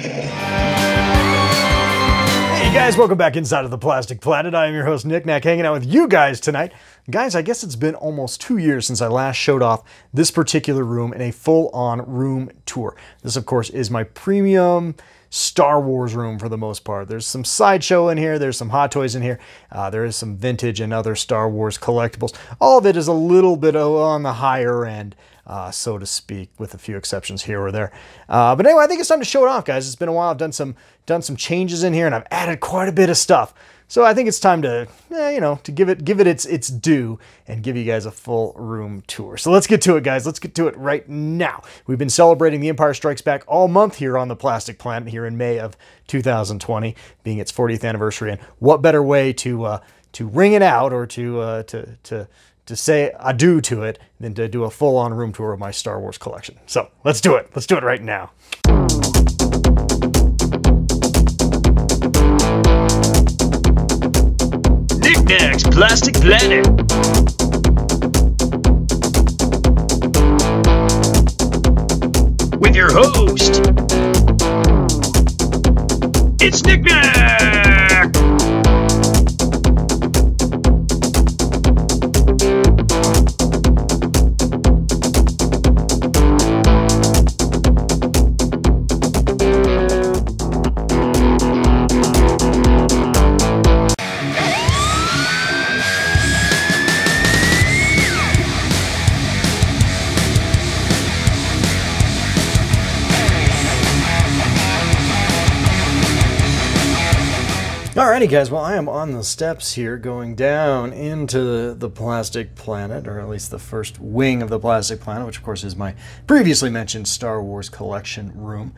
Hey guys, welcome back inside of the Plastic Planet. I am your host Knick-Knack, hanging out with you guys tonight. Guys, I guess it's been almost two years since I last showed off this particular room in a full-on room tour. This, of course, is my premium Star Wars room for the most part. There's some sideshow in here, there's some Hot Toys in here, uh, there is some vintage and other Star Wars collectibles. All of it is a little bit on the higher end. Uh, so to speak, with a few exceptions here or there. Uh, but anyway, I think it's time to show it off, guys. It's been a while. I've done some done some changes in here, and I've added quite a bit of stuff. So I think it's time to, eh, you know, to give it give it its its due and give you guys a full room tour. So let's get to it, guys. Let's get to it right now. We've been celebrating The Empire Strikes Back all month here on the Plastic Planet here in May of 2020, being its 40th anniversary. And what better way to uh, to ring it out or to uh, to to to say adieu to it than to do a full-on room tour of my Star Wars collection. So let's do it. Let's do it right now. Knick-Knack's Plastic Planet. With your host, it's Nick Alrighty guys, well I am on the steps here going down into the plastic planet, or at least the first wing of the plastic planet, which of course is my previously mentioned Star Wars collection room.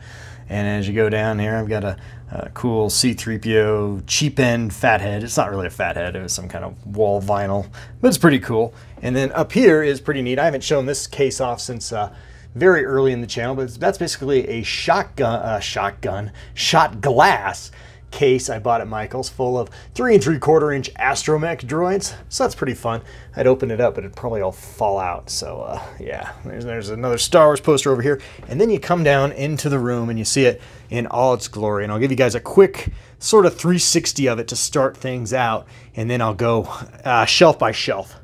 And as you go down here, I've got a, a cool C-3PO cheap end fathead. It's not really a fathead, it was some kind of wall vinyl, but it's pretty cool. And then up here is pretty neat. I haven't shown this case off since uh, very early in the channel, but that's basically a shotgun, uh, shotgun, shot glass case I bought at Michael's full of three and three quarter inch astromech droids. So that's pretty fun. I'd open it up, but it'd probably all fall out. So uh, yeah, there's, there's another Star Wars poster over here. And then you come down into the room and you see it in all its glory. And I'll give you guys a quick sort of 360 of it to start things out. And then I'll go uh, shelf by shelf.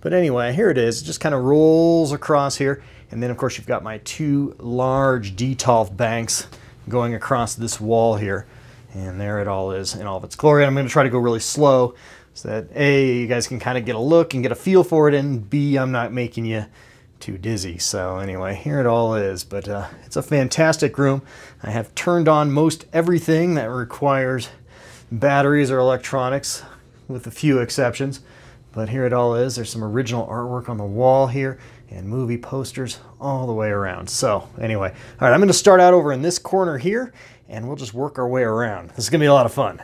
But anyway, here it is. It just kind of rolls across here. And then of course you've got my two large Detolf banks going across this wall here. And there it all is in all of its glory. I'm going to try to go really slow so that A, you guys can kind of get a look and get a feel for it, and B, I'm not making you too dizzy. So anyway, here it all is. But uh, it's a fantastic room. I have turned on most everything that requires batteries or electronics, with a few exceptions. But here it all is. There's some original artwork on the wall here and movie posters all the way around. So anyway, all right, I'm going to start out over in this corner here and we'll just work our way around. This is going to be a lot of fun.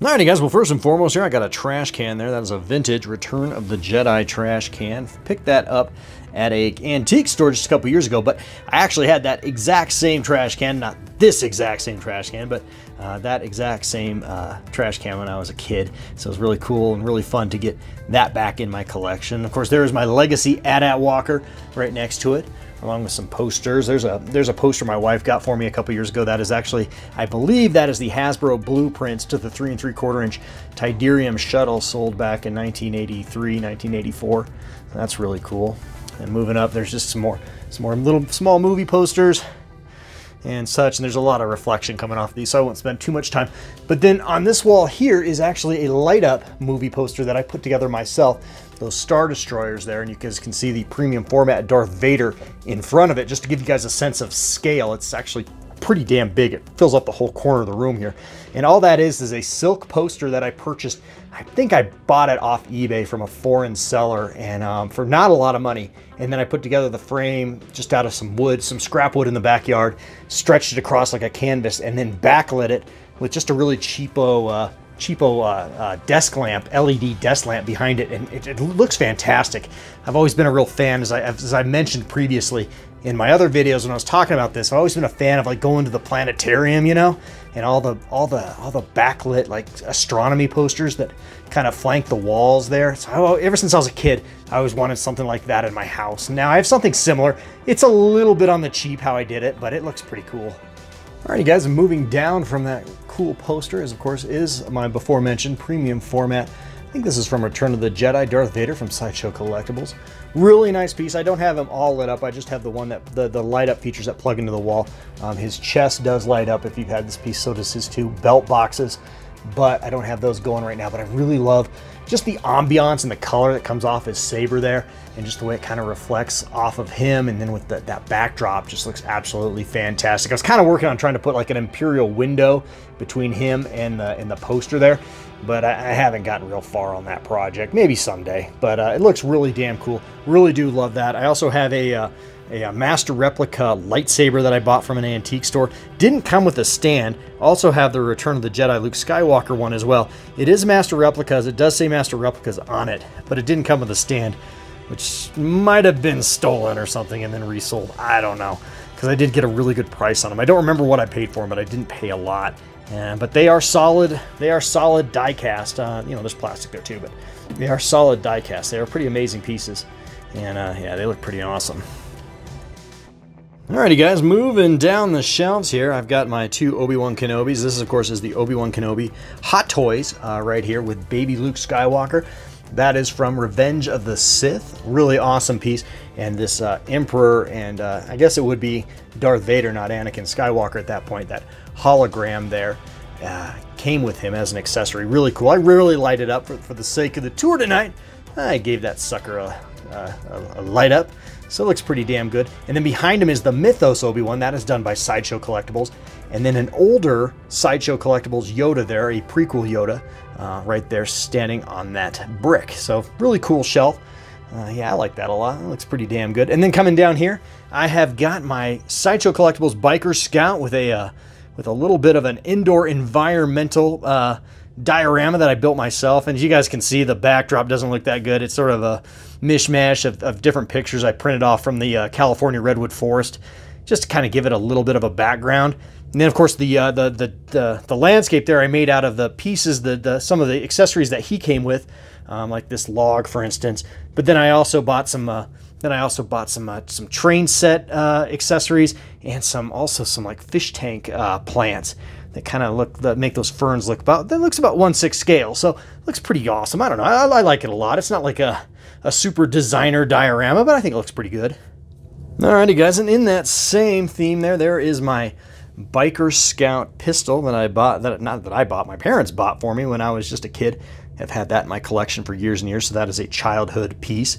Alrighty guys, well first and foremost here I got a trash can there. That is a vintage Return of the Jedi trash can. Picked that up at a antique store just a couple years ago, but I actually had that exact same trash can, not this exact same trash can, but uh, that exact same uh, trash can when I was a kid. So it was really cool and really fun to get that back in my collection. Of course, there is my Legacy AT-AT Walker right next to it along with some posters. There's a there's a poster my wife got for me a couple years ago. That is actually, I believe that is the Hasbro blueprints to the three and three quarter inch Tydirium shuttle sold back in 1983, 1984. That's really cool. And moving up, there's just some more some more little small movie posters and such, and there's a lot of reflection coming off these, so I won't spend too much time. But then on this wall here is actually a light up movie poster that I put together myself those Star Destroyers there, and you guys can see the premium format Darth Vader in front of it, just to give you guys a sense of scale. It's actually pretty damn big. It fills up the whole corner of the room here. And all that is is a silk poster that I purchased. I think I bought it off eBay from a foreign seller and um, for not a lot of money. And then I put together the frame just out of some wood, some scrap wood in the backyard, stretched it across like a canvas, and then backlit it with just a really cheapo uh, cheapo uh, uh, desk lamp, LED desk lamp behind it, and it, it, looks fantastic. I've always been a real fan, as I, as I mentioned previously in my other videos when I was talking about this. I've always been a fan of like going to the planetarium, you know, and all the all the all the backlit like astronomy posters that kind of flank the walls there. So I, ever since I was a kid, I always wanted something like that in my house. Now I have something similar. It's a little bit on the cheap how I did it, but it looks pretty cool. Alrighty guys, I'm moving down from that cool poster is of course is my before mentioned premium format. I think this is from Return of the Jedi, Darth Vader from Sideshow Collectibles. Really nice piece. I don't have them all lit up. I just have the one that the, the light up features that plug into the wall. Um, his chest does light up if you've had this piece. So does his two belt boxes, but I don't have those going right now. But I really love just the ambiance and the color that comes off his saber there and just the way it kind of reflects off of him and then with the, that backdrop just looks absolutely fantastic. I was kind of working on trying to put like an imperial window between him and the, and the poster there, but I, I haven't gotten real far on that project. Maybe someday, but uh, it looks really damn cool. Really do love that. I also have a uh, a, master replica lightsaber that I bought from an antique store. Didn't come with a stand. Also have the Return of the Jedi Luke Skywalker one as well. It is master replicas. It does say master replicas on it, but it didn't come with a stand, which might have been stolen or something and then resold. I don't know, because I did get a really good price on them. I don't remember what I paid for them, but I didn't pay a lot. Uh, but they are solid. They are solid die cast. Uh, you know, there's plastic there too, but they are solid die cast. They are pretty amazing pieces, and uh, yeah, they look pretty awesome. Alrighty guys, moving down the shelves here, I've got my two Obi-Wan Kenobis. This, of course, is the Obi-Wan Kenobi Hot Toys uh, right here with baby Luke Skywalker. That is from Revenge of the Sith. Really awesome piece. And this uh, Emperor, and uh, I guess it would be Darth Vader, not Anakin Skywalker at that point, that hologram there uh, came with him as an accessory. Really cool. I really light it up for, for the sake of the tour tonight. I gave that sucker a, a, a light up. So it looks pretty damn good. And then behind him is the Mythos Obi-Wan. That is done by Sideshow Collectibles. And then an older Sideshow Collectibles Yoda there, a prequel Yoda, uh, right there standing on that brick. So really cool shelf. Uh, yeah, I like that a lot. It looks pretty damn good. And then coming down here, I have got my Sideshow Collectibles Biker Scout with a uh, with a little bit of an Endor environmental uh, diorama that I built myself. And as you guys can see, the backdrop doesn't look that good. It's sort of a mishmash of, of different pictures I printed off from the uh, California Redwood Forest, just to kind of give it a little bit of a background. And then, of course, the, uh, the, the, the, the, landscape there I made out of the pieces, the, the some of the accessories that he came with, um, like this log, for instance. But then I also bought some uh, then I also bought some uh, some train set uh, accessories and some also some like fish tank uh, plants that kind of look that make those ferns look about that looks about one six scale. So looks pretty awesome. I don't know. I, I, like it a lot. It's not like a, a super designer diorama but i think it looks pretty good. Alrighty guys. And in that same theme there there is my biker scout pistol that i bought that not that i bought my parents bought for me when i was just a kid have had that in my collection for years and years so that is a childhood piece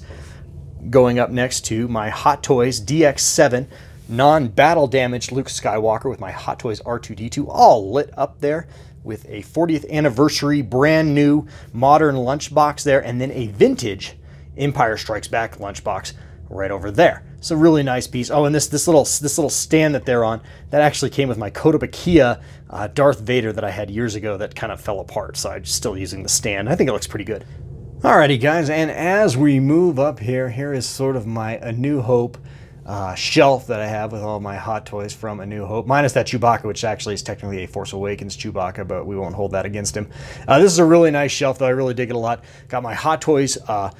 going up next to my hot toys dx7 non-battle damaged Luke Skywalker with my Hot Toys R2-D2 all lit up there with a 40th anniversary brand new modern lunchbox there and then a vintage Empire Strikes Back lunchbox right over there. It's a really nice piece. Oh, and this this little this little stand that they're on that actually came with my Kotobukiya uh, Darth Vader that I had years ago that kind of fell apart. So I'm still using the stand. I think it looks pretty good. Alrighty, guys, and as we move up here, here is sort of my A New Hope uh, shelf that I have with all my Hot Toys from A New Hope, minus that Chewbacca, which actually is technically a Force Awakens Chewbacca, but we won't hold that against him. Uh, this is a really nice shelf, though. I really dig it a lot. Got my Hot Toys, uh,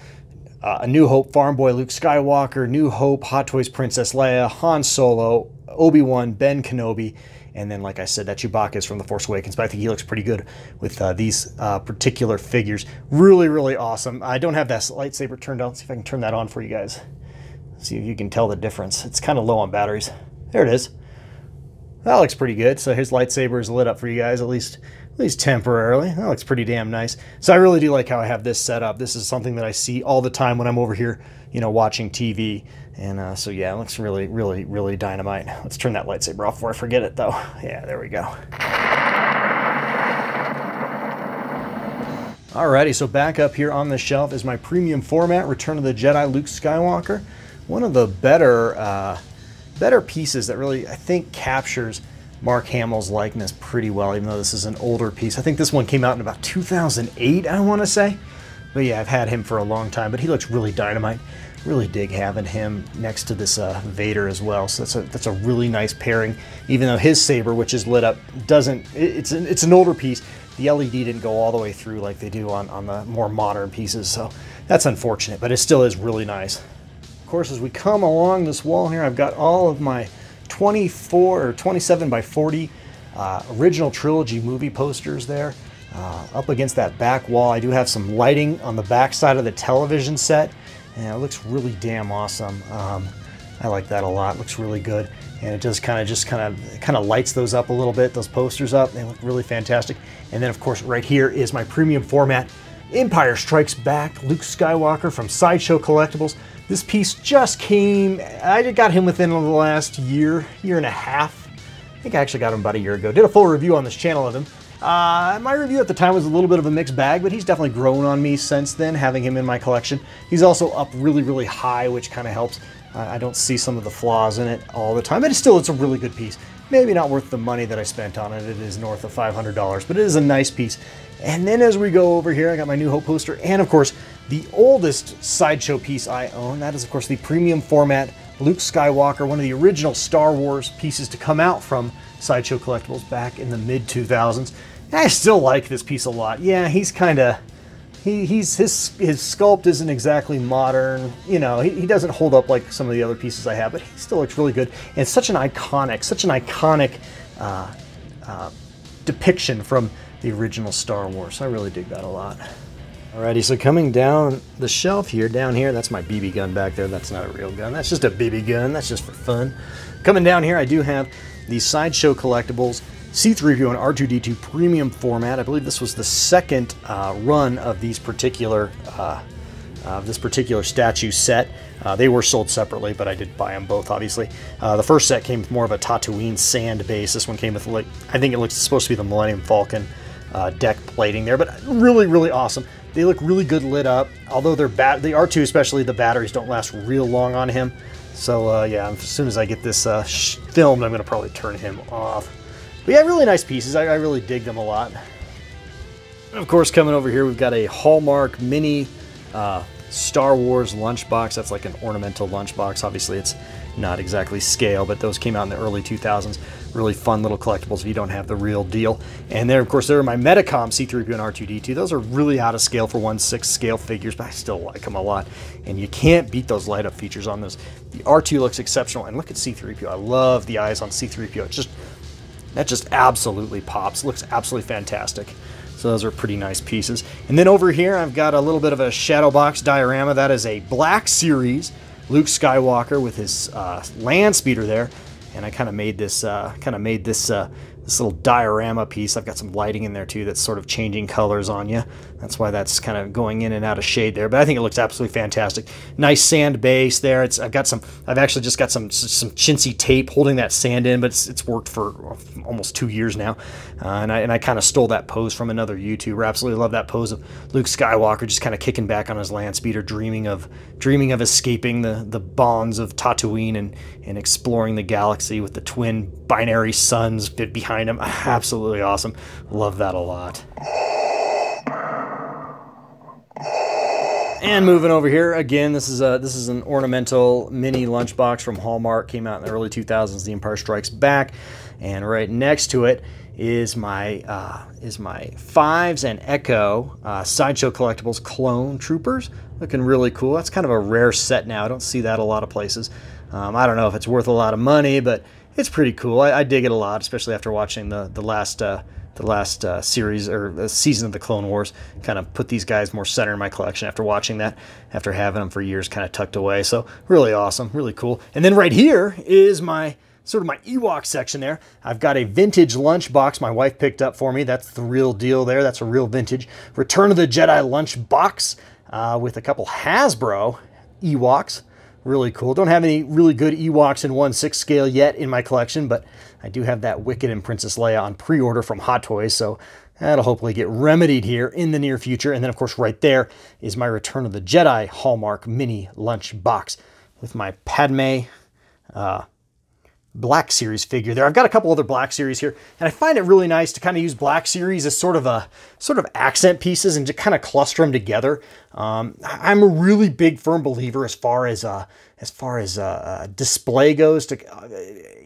uh, A New Hope Farm Boy Luke Skywalker, New Hope Hot Toys Princess Leia, Han Solo, Obi-Wan, Ben Kenobi, and then, like I said, that Chewbacca is from The Force Awakens, but I think he looks pretty good with uh, these uh, particular figures. Really, really awesome. I don't have that lightsaber turned on. Let's see if I can turn that on for you guys. See if you can tell the difference. It's kind of low on batteries. There it is. That looks pretty good. So his lightsaber is lit up for you guys, at least at least temporarily. That looks pretty damn nice. So I really do like how I have this set up. This is something that I see all the time when I'm over here, you know, watching TV. And uh, so yeah, it looks really, really, really dynamite. Let's turn that lightsaber off before I forget it though. Yeah, there we go. Alrighty, so back up here on the shelf is my premium format, Return of the Jedi Luke Skywalker one of the better uh, better pieces that really I think captures Mark Hamill's likeness pretty well, even though this is an older piece. I think this one came out in about 2008, I want to say. But yeah, I've had him for a long time, but he looks really dynamite. Really dig having him next to this uh, Vader as well. So that's a that's a really nice pairing. Even though his saber, which is lit up, doesn't it's an, it's an older piece. The LED didn't go all the way through like they do on on the more modern pieces. So that's unfortunate, but it still is really nice. Of course, as we come along this wall here, I've got all of my 24 or 27 by 40 uh, original trilogy movie posters there. Uh, up against that back wall, I do have some lighting on the back side of the television set, and it looks really damn awesome. Um, I like that a lot. Looks really good, and it does kind of just kind of kind of lights those up a little bit. Those posters up, they look really fantastic. And then of course, right here is my premium format Empire Strikes Back, Luke Skywalker from Sideshow Collectibles. This piece just came, I got him within the last year, year and a half. I think I actually got him about a year ago. Did a full review on this channel of him. Uh, my review at the time was a little bit of a mixed bag, but he's definitely grown on me since then, having him in my collection. He's also up really, really high, which kind of helps. Uh, I don't see some of the flaws in it all the time, but it's still, it's a really good piece. Maybe not worth the money that I spent on it. It is north of $500, but it is a nice piece. And then as we go over here, I got my New Hope poster, and of course, the oldest Sideshow piece I own. That is, of course, the premium format Luke Skywalker, one of the original Star Wars pieces to come out from Sideshow Collectibles back in the mid 2000s. And I still like this piece a lot. Yeah, he's kind of he, he's his his sculpt isn't exactly modern. You know, he, he doesn't hold up like some of the other pieces I have, but he still looks really good. And such an iconic, such an iconic uh, uh, depiction from the original Star Wars. I really dig that a lot. Alrighty, so coming down the shelf here, down here, that's my BB gun back there. That's not a real gun. That's just a BB gun. That's just for fun. Coming down here, I do have the Sideshow Collectibles C-3PO and R2-D2 premium format. I believe this was the second uh, run of these particular uh, uh, this particular statue set. Uh, they were sold separately, but I did buy them both, obviously. Uh, the first set came with more of a Tatooine sand base. This one came with, like, I think it looks supposed to be the Millennium Falcon uh, deck plating there, but really, really awesome. They look really good lit up, although they're bad. The R2, especially the batteries, don't last real long on him. So yeah, as soon as I get this filmed, I'm gonna probably turn him off. But yeah, really nice pieces. I, I really dig them a lot. And of course, coming over here, we've got a Hallmark mini uh, Star Wars lunchbox. That's like an ornamental lunchbox. Obviously, it's not exactly scale, but those came out in the early 2000s. Really fun little collectibles if you don't have the real deal. And there, of course, there are my Medicom C3PO and R2D2. Those are really out of scale for 1 6 scale figures, but I still like them a lot. And you can't beat those light up features on those. The R2 looks exceptional. And look at C3PO. I love the eyes on C3PO. It's just, that just absolutely pops. Looks absolutely fantastic. So those are pretty nice pieces. And then over here, I've got a little bit of a shadow box diorama. That is a Black Series Luke Skywalker with his uh, land speeder there and I kind of made this uh, kind of made this uh, this little diorama piece. I've got some lighting in there too that's sort of changing colors on you. That's why that's kind of going in and out of shade there. But I think it looks absolutely fantastic. Nice sand base there. It's I've got some. I've actually just got some some chintzy tape holding that sand in, but it's, it's worked for almost two years now. Uh, and I and I kind of stole that pose from another YouTuber. Absolutely love that pose of Luke Skywalker just kind of kicking back on his land speeder, dreaming of dreaming of escaping the the bonds of Tatooine and and exploring the galaxy with the twin binary suns behind him. Absolutely awesome. Love that a lot. And moving over here again, this is a this is an ornamental mini lunchbox from Hallmark. Came out in the early 2000s. The Empire Strikes Back, and right next to it is my uh, is my Fives and Echo uh, Sideshow Collectibles Clone Troopers. Looking really cool. That's kind of a rare set now. I don't see that a lot of places. Um, I don't know if it's worth a lot of money, but it's pretty cool. I, I dig it a lot, especially after watching the the last uh, the last uh, series or the season of the Clone Wars. Kind of put these guys more center in my collection after watching that, after having them for years kind of tucked away. So really awesome, really cool. And then right here is my sort of my Ewok section there. I've got a vintage lunchbox my wife picked up for me. That's the real deal there. That's a real vintage Return of the Jedi lunchbox uh, with a couple Hasbro Ewoks really cool. Don't have any really good Ewoks in 1-6 scale yet in my collection, but I do have that Wicket and Princess Leia on pre-order from Hot Toys, so that'll hopefully get remedied here in the near future. And then, of course, right there is my Return of the Jedi Hallmark mini lunch box with my Padme uh, Black Series figure there. I've got a couple other Black Series here, and I find it really nice to kind of use Black Series as sort of a sort of accent pieces and to kind of cluster them together. Um, I'm a really big firm believer as far as uh, as far as uh, uh, display goes. To uh,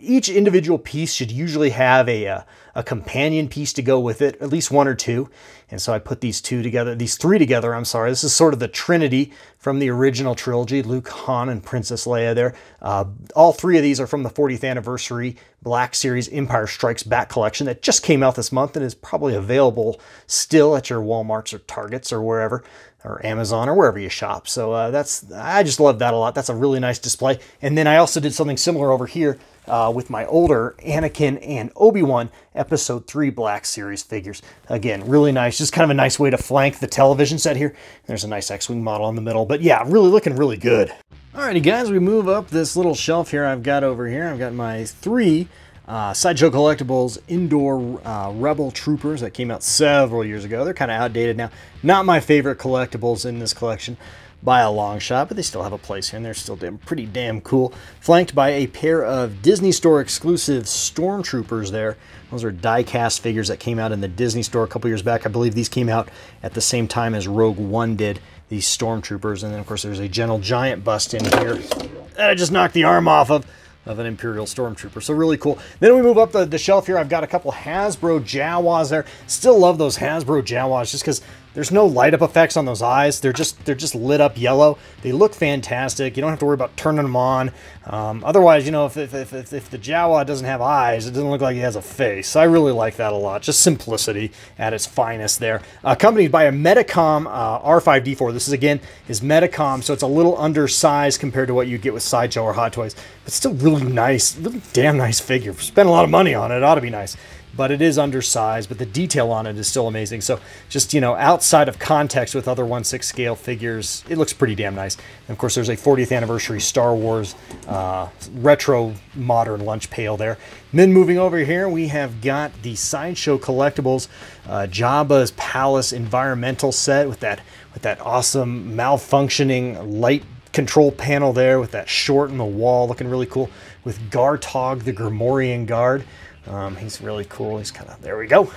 each individual piece should usually have a uh, a companion piece to go with it, at least one or two. And so I put these two together, these three together. I'm sorry. This is sort of the trinity from the original trilogy: Luke, Han, and Princess Leia. There, uh, all three of these are from the 40th anniversary Black Series Empire Strikes Back collection that just came out this month and is probably available still at your WalMarts or Targets or wherever or Amazon or wherever you shop. So uh, that's I just love that a lot. That's a really nice display. And then I also did something similar over here uh, with my older Anakin and Obi-Wan Episode 3 Black Series figures. Again, really nice. Just kind of a nice way to flank the television set here. There's a nice X-Wing model in the middle. But yeah, really looking really good. Alrighty guys, we move up this little shelf here I've got over here. I've got my three uh, Sideshow Collectibles Endor uh, Rebel Troopers that came out several years ago. They're kind of outdated now. Not my favorite collectibles in this collection by a long shot, but they still have a place here and they're still damn, pretty damn cool. Flanked by a pair of Disney Store exclusive Stormtroopers there. Those are die-cast figures that came out in the Disney Store a couple years back. I believe these came out at the same time as Rogue One did, these Stormtroopers. And then, of course, there's a Gentle Giant bust in here that I just knocked the arm off of of an Imperial Stormtrooper. So really cool. Then we move up the, the shelf here. I've got a couple Hasbro Jawas there. Still love those Hasbro Jawas just because there's no light up effects on those eyes. They're just they're just lit up yellow. They look fantastic. You don't have to worry about turning them on. Um, otherwise, you know, if, if, if, if, the Jawa doesn't have eyes, it doesn't look like he has a face. I really like that a lot. Just simplicity at its finest there. Accompanied by a Medicom uh, R5D4. This is, again, is Medicom, so it's a little undersized compared to what you get with Sideshow or Hot Toys. But still really nice, really damn nice figure. Spent a lot of money on it. It ought to be nice but it is undersized, but the detail on it is still amazing. So just, you know, outside of context with other 1-6 scale figures, it looks pretty damn nice. And of course, there's a 40th anniversary Star Wars uh, retro modern lunch pail there. And then moving over here, we have got the Sideshow Collectibles uh, Jabba's Palace environmental set with that, with that awesome malfunctioning light control panel there with that short in the wall looking really cool with Gartog the Gamorrean Guard. Um, he's really cool. He's kind of, there we go.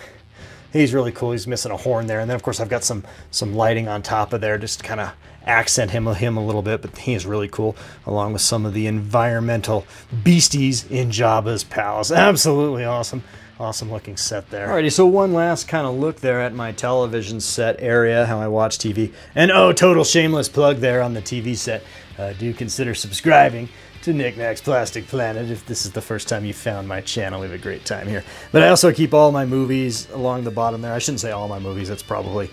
He's really cool. He's missing a horn there. And then of course I've got some, some lighting on top of there just to kind of accent him, him a little bit, but he is really cool along with some of the environmental beasties in Jabba's palace. Absolutely awesome. Awesome looking set there. Alrighty, so one last kind of look there at my television set area, how I watch TV. And oh, total shameless plug there on the TV set. Uh, do consider subscribing to Knick-Knack's Plastic Planet. If this is the first time you found my channel, we have a great time here. But I also keep all my movies along the bottom there. I shouldn't say all my movies. That's probably,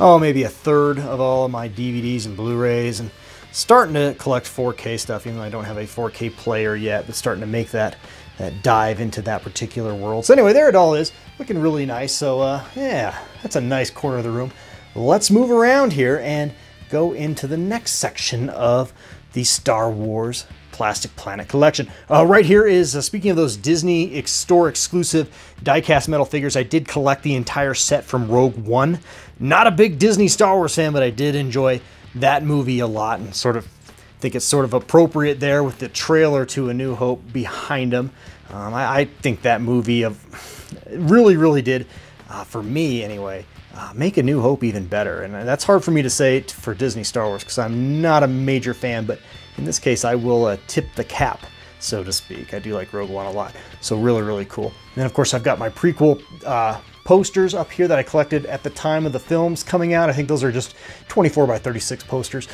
oh, maybe a third of all of my DVDs and Blu-rays. And starting to collect 4K stuff, even though I don't have a 4K player yet, but starting to make that, that dive into that particular world. So anyway, there it all is. Looking really nice. So uh, yeah, that's a nice corner of the room. Let's move around here and go into the next section of the Star Wars Plastic Planet collection. Uh, right here is, uh, speaking of those Disney store exclusive die-cast metal figures, I did collect the entire set from Rogue One. Not a big Disney Star Wars fan, but I did enjoy that movie a lot and sort of think it's sort of appropriate there with the trailer to A New Hope behind them. Um, I, I, think that movie of really, really did, uh, for me anyway, uh, make A New Hope even better. And that's hard for me to say for Disney Star Wars because I'm not a major fan, but in this case, I will uh, tip the cap, so to speak. I do like Rogue One a lot, so really, really cool. And then, of course, I've got my prequel uh, posters up here that I collected at the time of the films coming out. I think those are just 24 by 36 posters.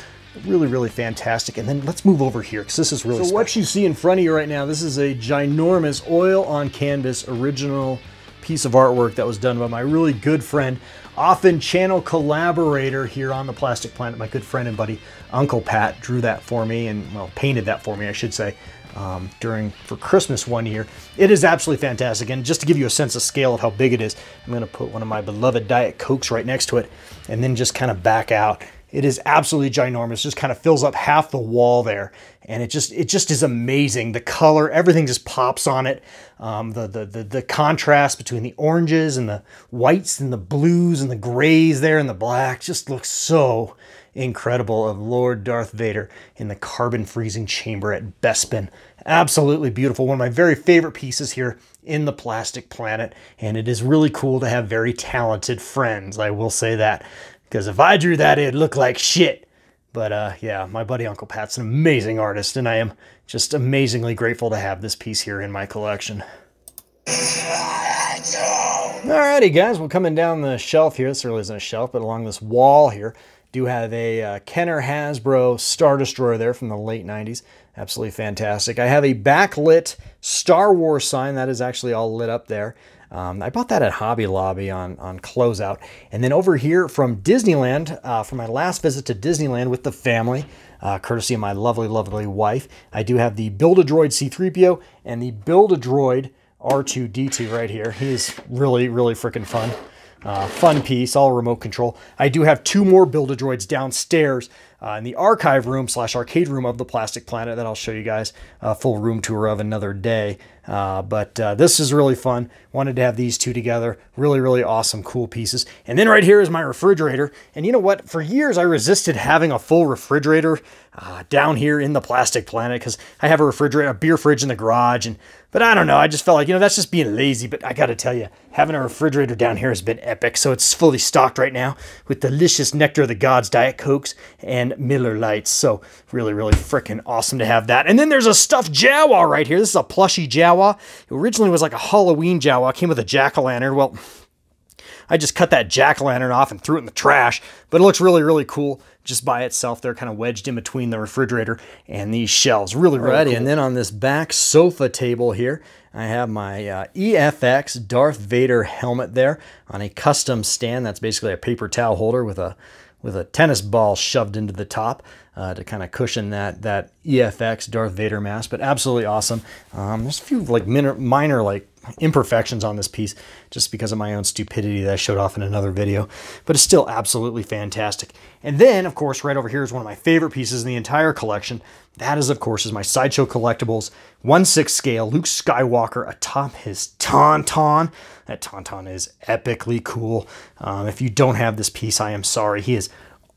Really, really fantastic. And then let's move over here because this is really So special. what you see in front of you right now, this is a ginormous oil on canvas original piece of artwork that was done by my really good friend often channel collaborator here on the Plastic Planet. My good friend and buddy Uncle Pat drew that for me and well painted that for me, I should say, um, during for Christmas one year. It is absolutely fantastic, and just to give you a sense of scale of how big it is, I'm going to put one of my beloved Diet Cokes right next to it, and then just kind of back out. It is absolutely ginormous. Just kind of fills up half the wall there, and it just it just is amazing. The color, everything just pops on it. Um, the, the the the contrast between the oranges and the whites and the blues and the grays there and the black just looks so incredible of Lord Darth Vader in the carbon freezing chamber at Bespin. Absolutely beautiful. One of my very favorite pieces here in the plastic planet. And it is really cool to have very talented friends. I will say that. Because if I drew that, it'd look like shit. But uh, yeah, my buddy Uncle Pat's an amazing artist, and I am just amazingly grateful to have this piece here in my collection. Alrighty, guys, we're coming down the shelf here, this really isn't a shelf, but along this wall here, do have a uh, Kenner Hasbro Star Destroyer there from the late 90s. Absolutely fantastic. I have a backlit Star Wars sign that is actually all lit up there. Um, I bought that at Hobby Lobby on, on closeout. And then over here from Disneyland, uh, for my last visit to Disneyland with the family, uh, courtesy of my lovely, lovely wife, I do have the Build-A-Droid C-3PO and the Build-A-Droid R2-D2 right here. He's really, really freaking fun. Uh, fun piece, all remote control. I do have two more Build-A-Droids downstairs uh, in the archive room slash arcade room of the Plastic Planet that I'll show you guys a full room tour of another day. Uh, but uh, this is really fun. Wanted to have these two together. Really, really awesome, cool pieces. And then right here is my refrigerator. And you know what? For years, I resisted having a full refrigerator uh, down here in the Plastic Planet because I have a refrigerator, a beer fridge in the garage, and but I don't know. I just felt like, you know, that's just being lazy. But I got to tell you, having a refrigerator down here has been epic. So it's fully stocked right now with delicious Nectar of the Gods Diet Cokes and Miller Lites. So really, really freaking awesome to have that. And then there's a stuffed Jawa right here. This is a plushy Jawa. It originally was like a Halloween Jawa. It came with a jack-o'-lantern. Well, I just cut that jack-o'-lantern off and threw it in the trash. But it looks really, really cool just by itself. They're kind of wedged in between the refrigerator and these shelves. Really, really Alrighty, cool. And then on this back sofa table here, I have my uh, EFX Darth Vader helmet there on a custom stand. That's basically a paper towel holder with a with a tennis ball shoved into the top uh, to kind of cushion that that EFX Darth Vader mask. But absolutely awesome. Um, there's a few like minor, minor like imperfections on this piece just because of my own stupidity that I showed off in another video, but it's still absolutely fantastic. And then, of course, right over here is one of my favorite pieces in the entire collection. That is, of course, is my Sideshow Collectibles 1-6 scale Luke Skywalker atop his Tauntaun. That Tauntaun is epically cool. Um, if you don't have this piece, I am sorry. He is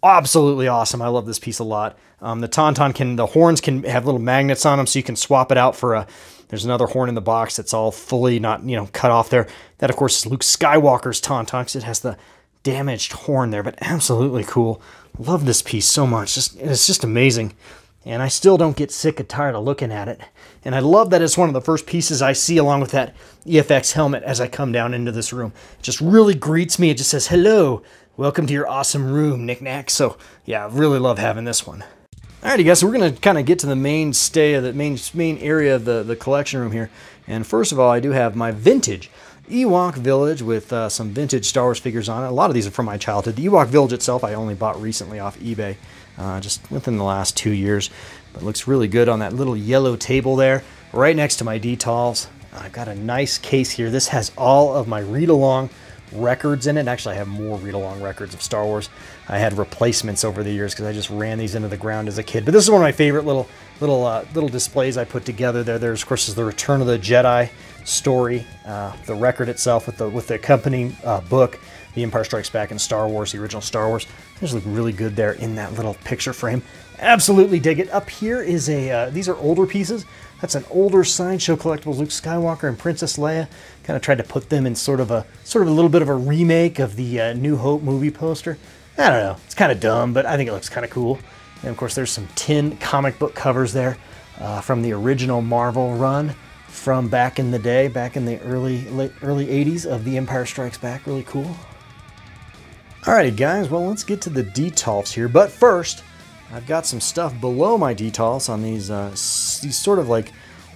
absolutely awesome. I love this piece a lot. Um, the Tauntaun can, the horns can have little magnets on them so you can swap it out for a there's another horn in the box that's all fully not, you know, cut off there. That, of course, is Luke Skywalker's Tauntaun. It has the damaged horn there, but absolutely cool. Love this piece so much. Just, it's just amazing. And I still don't get sick and tired of looking at it. And I love that it's one of the first pieces I see along with that EFX helmet as I come down into this room. It just really greets me. It just says, hello, welcome to your awesome room, Knick-Knack. So yeah, I really love having this one. Alrighty guys, so we're gonna kind of get to the mainstay of the main main area of the, the collection room here. And first of all, I do have my vintage Ewok Village with uh, some vintage Star Wars figures on it. A lot of these are from my childhood. The Ewok Village itself I only bought recently off eBay, uh, just within the last two years. But looks really good on that little yellow table there, right next to my Detolfs. I've got a nice case here. This has all of my read-along records in it. Actually, I have more read-along records of Star Wars. I had replacements over the years because I just ran these into the ground as a kid. But this is one of my favorite little little uh, little displays I put together. There, there's of course is the Return of the Jedi story, uh, the record itself with the with the accompanying uh, book, The Empire Strikes Back, and Star Wars, the original Star Wars. These look really good there in that little picture frame. Absolutely dig it. Up here is a uh, these are older pieces. That's an older sideshow collectibles Luke Skywalker and Princess Leia. Kind of tried to put them in sort of a sort of a little bit of a remake of the uh, New Hope movie poster. I don't know. It's kind of dumb, but I think it looks kind of cool. And of course, there's some tin comic book covers there uh, from the original Marvel run from back in the day, back in the early late, early 80s of The Empire Strikes Back. Really cool. Alrighty, guys. Well, let's get to the Detolfs here. But first, I've got some stuff below my Detolfs on these uh, these sort of like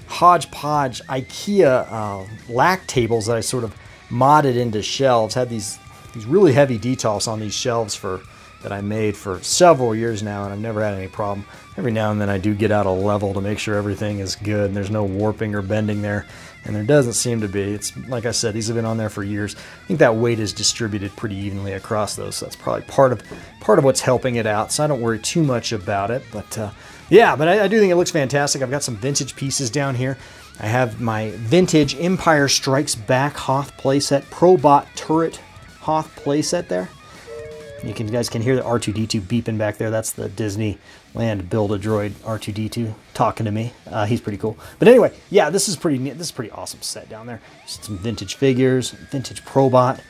hodgepodge IKEA uh, lack tables that I sort of modded into shelves. Had these these really heavy Detolfs on these shelves for that I made for several years now, and I've never had any problem. Every now and then I do get out a level to make sure everything is good and there's no warping or bending there, and there doesn't seem to be. It's like I said, these have been on there for years. I think that weight is distributed pretty evenly across those, so that's probably part of part of what's helping it out. So I don't worry too much about it, but uh, yeah, but I, I do think it looks fantastic. I've got some vintage pieces down here. I have my vintage Empire Strikes Back Hoth playset, Probot Turret Hoth playset there. You can you guys can hear the R2D2 beeping back there. That's the Disneyland Build-A-Droid R2D2 talking to me. Uh, he's pretty cool. But anyway, yeah, this is pretty neat. This is pretty awesome set down there. Some vintage figures, vintage Probot.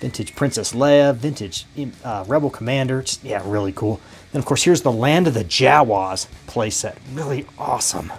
vintage Princess Leia, vintage uh, Rebel Commander. Just, yeah, really cool. Then, of course, here's the Land of the Jawas playset. Really awesome.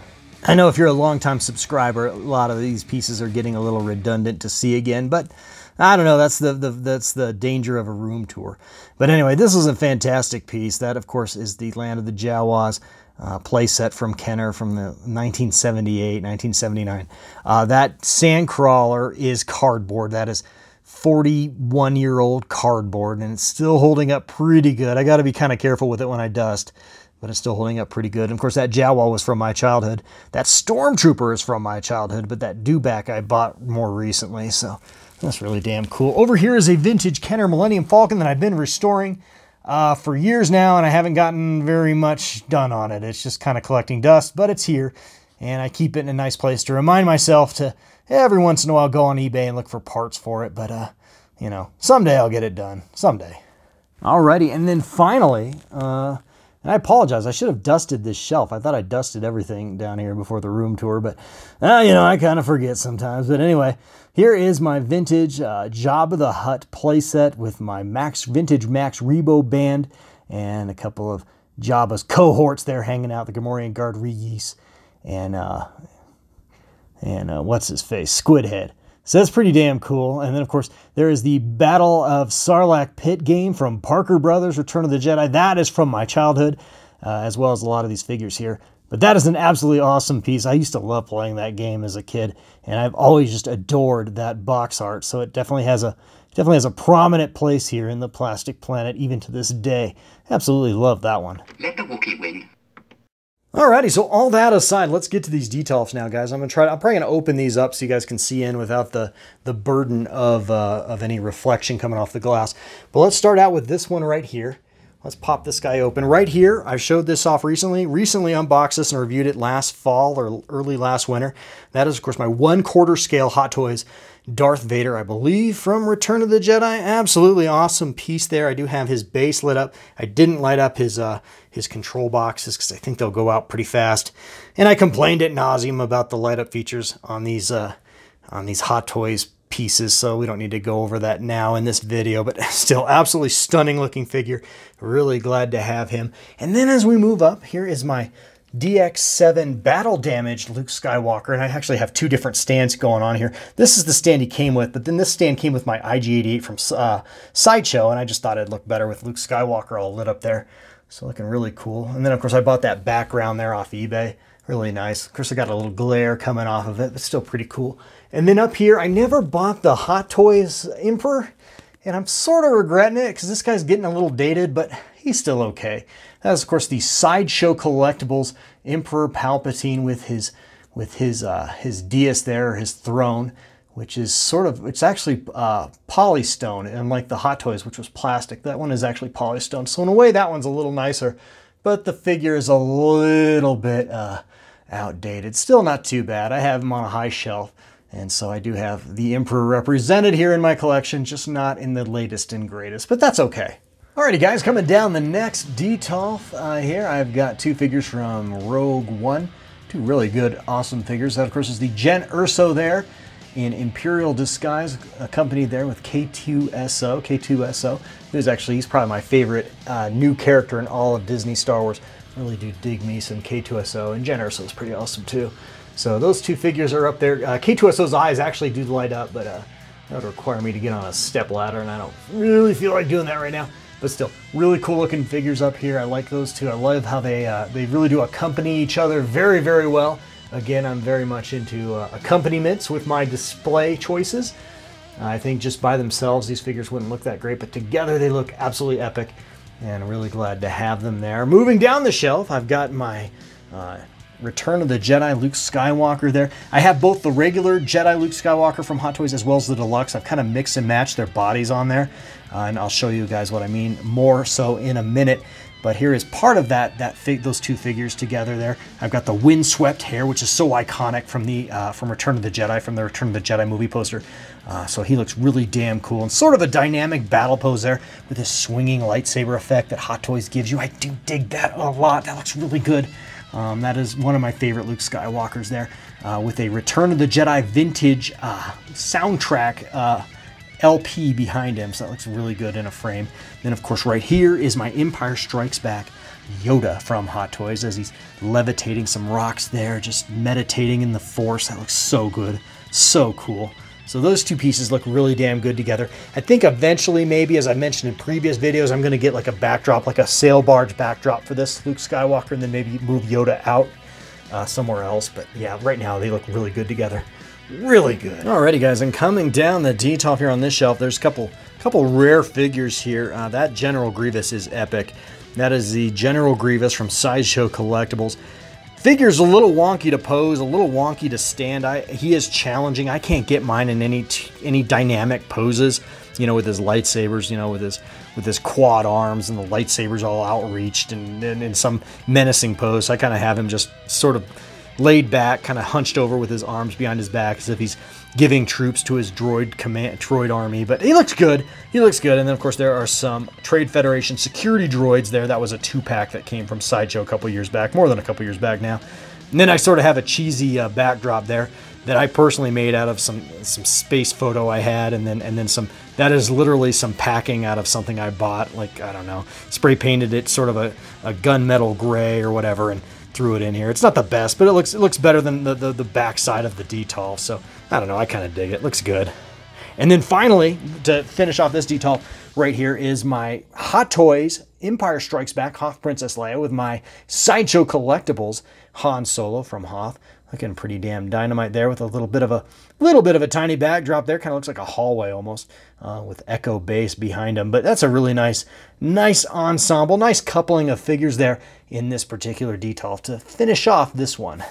I know if you're a longtime subscriber, a lot of these pieces are getting a little redundant to see again, but I don't know. That's the, the that's the danger of a room tour. But anyway, this is a fantastic piece. That, of course, is the Land of the Jawas uh, playset from Kenner from the 1978, 1979. Uh, that Sandcrawler is cardboard. That is 41 year old cardboard, and it's still holding up pretty good. I got to be kind of careful with it when I dust but it's still holding up pretty good. And of course, that Jawa was from my childhood. That Stormtrooper is from my childhood, but that Dewback I bought more recently, so that's really damn cool. Over here is a vintage Kenner Millennium Falcon that I've been restoring uh, for years now, and I haven't gotten very much done on it. It's just kind of collecting dust, but it's here, and I keep it in a nice place to remind myself to every once in a while go on eBay and look for parts for it, but, uh, you know, someday I'll get it done. Someday. Alrighty, and then finally, uh, and I apologize. I should have dusted this shelf. I thought I dusted everything down here before the room tour, but uh, you know, I kind of forget sometimes. But anyway, here is my vintage uh, Jabba the Hutt playset with my Max Vintage Max Rebo band and a couple of Jabba's cohorts there hanging out, the Gamorrean Guard Ree-Yees and uh, and uh, what's his face, Squidhead. So that's pretty damn cool. And then, of course, there is the Battle of Sarlacc Pit game from Parker Brothers, Return of the Jedi. That is from my childhood, uh, as well as a lot of these figures here. But that is an absolutely awesome piece. I used to love playing that game as a kid, and I've always just adored that box art. So it definitely has a definitely has a prominent place here in the Plastic Planet, even to this day. Absolutely love that one. Let the Wookiee win. Alrighty, so all that aside, let's get to these Detolfs now, guys. I'm gonna try. I'm probably gonna open these up so you guys can see in without the the burden of uh, of any reflection coming off the glass. But let's start out with this one right here. Let's pop this guy open. Right here, I've showed this off recently. Recently unboxed this and reviewed it last fall or early last winter. That is, of course, my one quarter scale Hot Toys Darth Vader, I believe, from Return of the Jedi. Absolutely awesome piece there. I do have his base lit up. I didn't light up his uh, his control boxes because I think they'll go out pretty fast. And I complained at nauseum about the light up features on these uh, on these Hot Toys pieces, so we don't need to go over that now in this video, but still absolutely stunning looking figure. Really glad to have him. And then as we move up, here is my DX7 battle damaged Luke Skywalker, and I actually have two different stands going on here. This is the stand he came with, but then this stand came with my IG88 from uh, Sideshow, and I just thought it'd look better with Luke Skywalker all lit up there. So looking really cool. And then of course I bought that background there off eBay. Really nice. Of course I got a little glare coming off of it, but still pretty cool. And then up here, I never bought the Hot Toys Emperor, and I'm sort of regretting it because this guy's getting a little dated, but he's still okay. That is, of course, the Sideshow Collectibles Emperor Palpatine with his with his uh, his dais there, his throne, which is sort of it's actually uh, polystone, unlike the Hot Toys, which was plastic. That one is actually polystone. So in a way, that one's a little nicer, but the figure is a little bit uh, outdated. Still not too bad. I have him on a high shelf. And so I do have the Emperor represented here in my collection, just not in the latest and greatest, but that's okay. Alrighty guys, coming down the next Detolf uh, here, I've got two figures from Rogue One. Two really good, awesome figures. That of course is the Jyn Erso there in Imperial disguise, accompanied there with K2SO. K2SO, who's actually, he's probably my favorite uh, new character in all of Disney Star Wars. Really do dig me some K2SO, and Jyn Erso is pretty awesome too. So those two figures are up there. Uh, K2SO's eyes actually do light up, but uh, that would require me to get on a step ladder, and I don't really feel like doing that right now. But still, really cool looking figures up here. I like those two. I love how they uh, they really do accompany each other very, very well. Again, I'm very much into uh, accompaniments with my display choices. I think just by themselves, these figures wouldn't look that great, but together they look absolutely epic, and really glad to have them there. Moving down the shelf, I've got my uh, Return of the Jedi Luke Skywalker there. I have both the regular Jedi Luke Skywalker from Hot Toys as well as the deluxe. I've kind of mixed and matched their bodies on there, uh, and I'll show you guys what I mean more so in a minute. But here is part of that, that those two figures together there. I've got the windswept hair, which is so iconic from the uh, from Return of the Jedi, from the Return of the Jedi movie poster. Uh, so he looks really damn cool and sort of a dynamic battle pose there with this swinging lightsaber effect that Hot Toys gives you. I do dig that a lot. That looks really good. Um, that is one of my favorite Luke Skywalkers there, uh, with a Return of the Jedi vintage uh, soundtrack uh, LP behind him, so that looks really good in a frame. Then, of course, right here is my Empire Strikes Back Yoda from Hot Toys as he's levitating some rocks there, just meditating in the Force. That looks so good, so cool. So those two pieces look really damn good together. I think eventually, maybe as I mentioned in previous videos, I'm to get like a backdrop, like a sail barge backdrop for this Luke Skywalker, and then maybe move Yoda out uh, somewhere else. But yeah, right now they look really good together. Really good. Alrighty, guys, and coming down the Detolf here on this shelf, there's a couple couple rare figures here. Uh, that General Grievous is epic. That is the General Grievous from Sideshow Collectibles. Figure's a little wonky to pose, a little wonky to stand. I, he is challenging. I can't get mine in any any dynamic poses. You know, with his lightsabers. You know, with his with his quad arms and the lightsabers all outreached and in some menacing pose. I kind of have him just sort of laid back, kind of hunched over with his arms behind his back as if he's giving troops to his droid command droid army. But he looks good. He looks good. And then of course there are some Trade Federation security droids there. That was a two pack that came from Sideshow a couple years back, more than a couple years back now. And then I sort of have a cheesy uh, backdrop there that I personally made out of some some space photo I had, and then and then some. That is literally some packing out of something I bought. Like I don't know, spray painted it sort of a, a gunmetal gray or whatever, and threw it in here. It's not the best, but it looks it looks better than the the, the back side of the Detolf. So I don't know. I kind of dig it. Looks good. And then finally, to finish off this detail right here is my Hot Toys Empire Strikes Back Hoth Princess Leia with my Sideshow Collectibles Han Solo from Hoth. Looking pretty damn dynamite there with a little bit of a little bit of a tiny backdrop there. Kind of looks like a hallway almost uh, with Echo Base behind him. But that's a really nice, nice ensemble, nice coupling of figures there in this particular detail to finish off this one.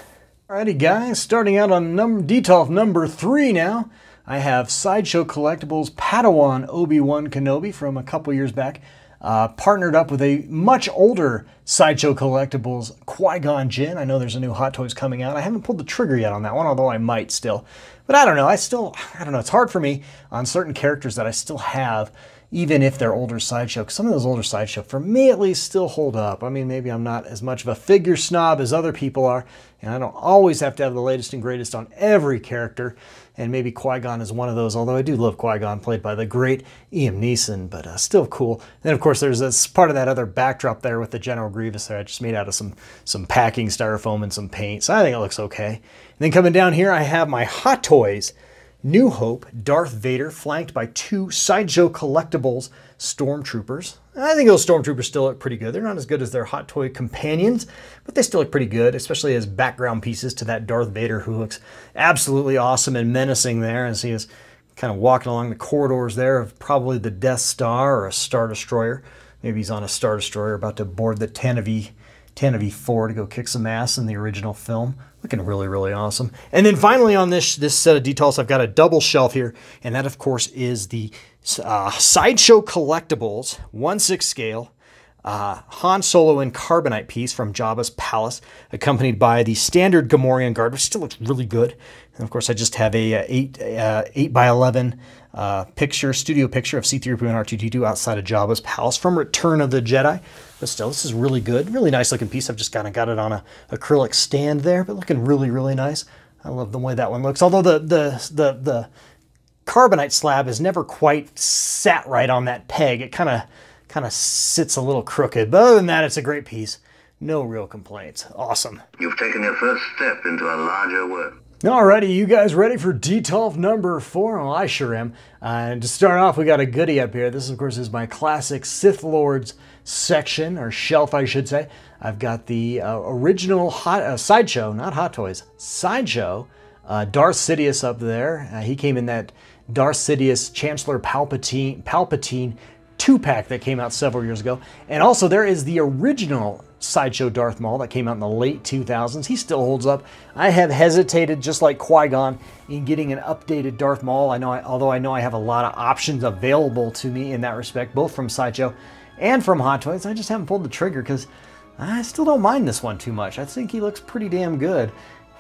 Alrighty guys, starting out on Detolf number three now. I have Sideshow Collectibles Padawan Obi-Wan Kenobi from a couple years back uh, partnered up with a much older Sideshow Collectibles Qui-Gon Jinn. I know there's a new Hot Toys coming out. I haven't pulled the trigger yet on that one, although I might still. But I don't know. I still, I don't know. It's hard for me on certain characters that I still have, even if they're older Sideshow. Some of those older Sideshow, for me at least, still hold up. I mean, maybe I'm not as much of a figure snob as other people are, and I don't always have to have the latest and greatest on every character and maybe Qui-Gon is one of those, although I do love Qui-Gon, played by the great Liam Neeson, but uh, still cool. And then, of course, there's this part of that other backdrop there with the General Grievous there. I just made out of some, some packing styrofoam and some paint, so I think it looks okay. And then coming down here, I have my Hot Toys New Hope Darth Vader, flanked by two Sideshow Collectibles Stormtroopers. I think those Stormtroopers still look pretty good. They're not as good as their Hot Toy companions, but they still look pretty good, especially as background pieces to that Darth Vader who looks absolutely awesome and menacing there as he is kind of walking along the corridors there of probably the Death Star or a Star Destroyer. Maybe he's on a Star Destroyer about to board the Tantive, Tantive 4 to go kick some ass in the original film. Looking really, really awesome. And then finally on this, this set of details, I've got a double shelf here, and that, of course, is the uh, Sideshow Collectibles 1-6 scale uh, Han Solo in carbonite piece from Jabba's palace, accompanied by the standard Gamorrean guard, which still looks really good. And of course, I just have a, a 8 uh, 8 by 11 uh, picture, studio picture of C-3PO and R2-D2 outside of Jabba's palace from Return of the Jedi. But still, this is really good, really nice looking piece. I've just kind of got it on a acrylic stand there, but looking really, really nice. I love the way that one looks. Although the the the the carbonite slab is never quite sat right on that peg. It kind of kind of sits a little crooked. But other than that, it's a great piece. No real complaints. Awesome. You've taken your first step into a larger world. Alrighty, you guys ready for Detolf number four? Well, I sure am. Uh, and to start off, we got a goodie up here. This, of course, is my classic Sith Lords section, or shelf, I should say. I've got the uh, original hot, uh, Sideshow, not Hot Toys, Sideshow, uh, Darth Sidious up there. Uh, he came in that Darth Sidious Chancellor Palpatine, Palpatine two-pack that came out several years ago. And also there is the original Sideshow Darth Maul that came out in the late 2000s. He still holds up. I have hesitated, just like Qui-Gon, in getting an updated Darth Maul. I know, I, although I know I have a lot of options available to me in that respect, both from Sideshow and from Hot Toys. I just haven't pulled the trigger because I still don't mind this one too much. I think he looks pretty damn good.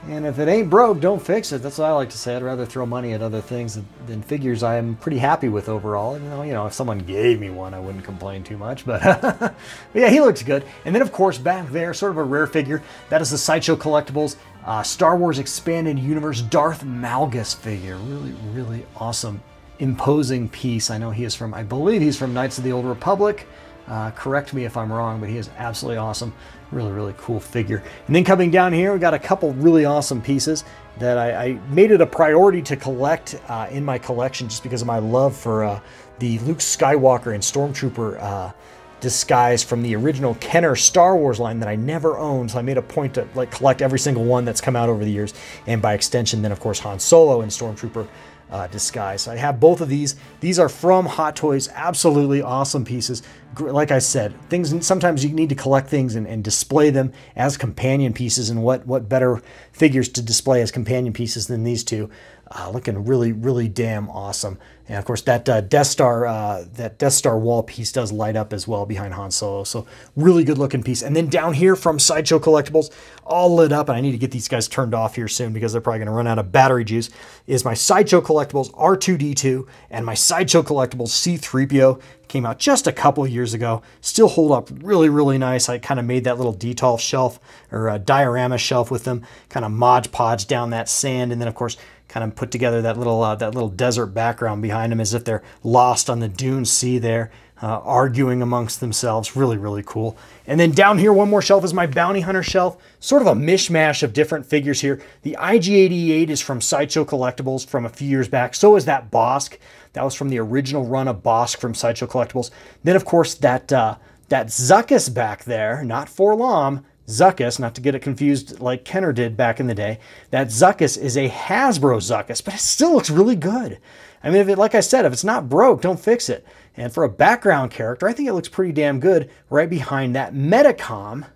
And if it ain't broke, don't fix it. That's what I like to say. I'd rather throw money at other things than figures I am pretty happy with overall. You know, you know, if someone gave me one, I wouldn't complain too much. But, but yeah, he looks good. And then, of course, back there, sort of a rare figure. That is the Sideshow Collectibles uh, Star Wars Expanded Universe Darth Malgus figure. Really, really awesome imposing piece. I know he is from, I believe he's from Knights of the Old Republic. Uh, correct me if I'm wrong, but he is absolutely awesome. Really, really cool figure. And then coming down here, we got a couple really awesome pieces that I, I made it a priority to collect uh, in my collection just because of my love for uh, the Luke Skywalker and Stormtrooper uh, disguise from the original Kenner Star Wars line that I never owned. So I made a point to like collect every single one that's come out over the years, and by extension, then of course Han Solo and Stormtrooper uh, disguise. So I have both of these. These are from Hot Toys. Absolutely awesome pieces. Like I said, things sometimes you need to collect things and, and display them as companion pieces. And what what better figures to display as companion pieces than these two? Uh, looking really, really damn awesome. And of course, that uh, Death Star, uh, that Death Star wall piece does light up as well behind Han Solo. So really good looking piece. And then down here from Sideshow Collectibles, all lit up, and I need to get these guys turned off here soon because they're probably going to run out of battery juice. Is my Sideshow Collectibles R2D2 and my Sideshow Collectibles C3PO came out just a couple years ago. Still hold up really, really nice. I kind of made that little Detolf shelf or a diorama shelf with them, kind of Mod Podge down that sand, and then of course kind of put together that little uh, that little desert background behind them as if they're lost on the dune sea there, uh, arguing amongst themselves. Really, really cool. And then down here, one more shelf is my bounty hunter shelf. Sort of a mishmash of different figures here. The IG-88 is from Sideshow Collectibles from a few years back. So is that Bossk That was from the original run of Bossk from Sideshow Collectibles. Then, of course, that uh, that Zuckuss back there, not 4-LOM, Zuckuss, not to get it confused like Kenner did back in the day, that Zuckuss is a Hasbro Zuckuss, but it still looks really good. I mean, if it, like I said, if it's not broke, don't fix it. And for a background character, I think it looks pretty damn good right behind that Medicom.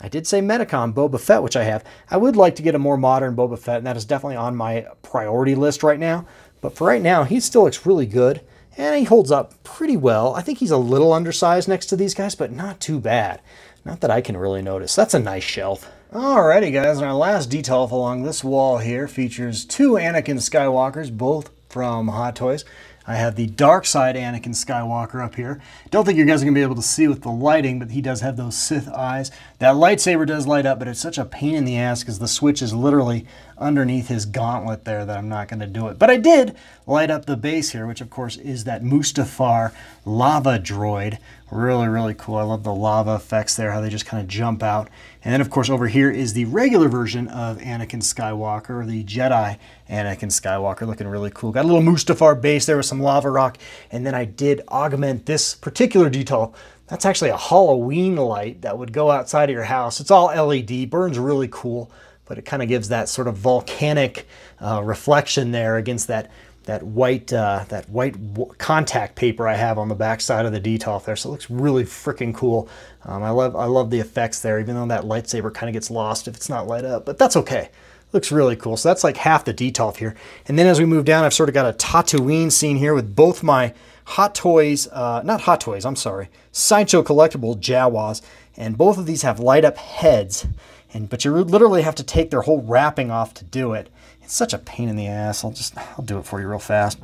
I did say Medicom, Boba Fett, which I have. I would like to get a more modern Boba Fett, and that is definitely on my priority list right now. But for right now, he still looks really good, and he holds up pretty well. I think he's a little undersized next to these guys, but not too bad. Not that I can really notice. That's a nice shelf. Alrighty guys, and our last detail along this wall here features two Anakin Skywalkers, both from Hot Toys. I have the dark side Anakin Skywalker up here. Don't think you guys are going to be able to see with the lighting, but he does have those Sith eyes. That lightsaber does light up, but it's such a pain in the ass because the switch is literally underneath his gauntlet there that I'm not going to do it. But I did light up the base here, which of course is that Mustafar lava droid. Really, really cool. I love the lava effects there, how they just kind of jump out. And then, of course, over here is the regular version of Anakin Skywalker, the Jedi Anakin Skywalker, looking really cool. Got a little Mustafar base there with some lava rock. And then I did augment this particular detail. That's actually a Halloween light that would go outside of your house. It's all LED, burns really cool, but it kind of gives that sort of volcanic uh, reflection there against that that white uh, that white contact paper I have on the back side of the Detolf there. So it looks really freaking cool. Um, I love I love the effects there, even though that lightsaber kind of gets lost if it's not light up, but that's okay. Looks really cool. So that's like half the Detolf here. And then as we move down, I've sort of got a Tatooine scene here with both my Hot Toys, uh, not Hot Toys, I'm sorry, Sideshow Collectible Jawas. And both of these have light up heads. And, but you literally have to take their whole wrapping off to do it. It's such a pain in the ass. I'll just, I'll do it for you real fast.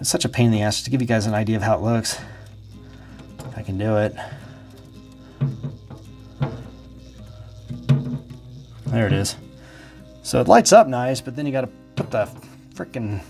It's such a pain in the ass to give you guys an idea of how it looks. If I can do it. There it is. So it lights up nice, but then you got to put the freaking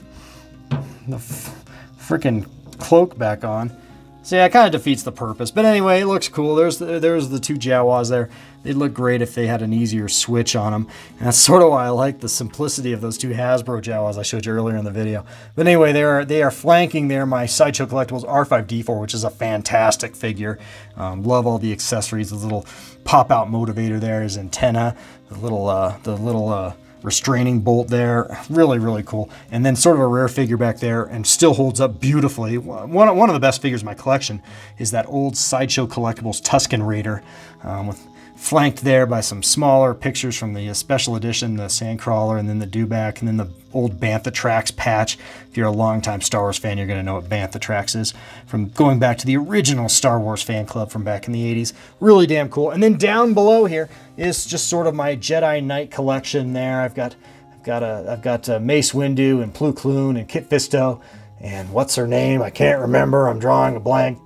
the freaking cloak back on. So yeah, it kind of defeats the purpose. But anyway, it looks cool. There's the, there's the two Jawas there. They'd look great if they had an easier switch on them. And that's sort of why I like the simplicity of those two Hasbro Jawas I showed you earlier in the video. But anyway, they are, they are flanking there my Sideshow Collectibles R5D4, which is a fantastic figure. Um, love all the accessories. The little pop-out motivator there, his antenna, the little, uh, the little uh, restraining bolt there. Really, really cool. And then sort of a rare figure back there and still holds up beautifully. One, one of the best figures in my collection is that old Sideshow Collectibles Tusken Raider um, with flanked there by some smaller pictures from the special edition, the Sandcrawler, and then the Dewback, and then the old Bantha Tracks patch. If you're a longtime Star Wars fan, you're going to know what Bantha Tracks is from going back to the original Star Wars fan club from back in the 80s. Really damn cool. And then down below here is just sort of my Jedi Knight collection there. I've got I've got a I've got a Mace Windu and Plo Koon and Kit Fisto and what's her name? I can't remember. I'm drawing a blank.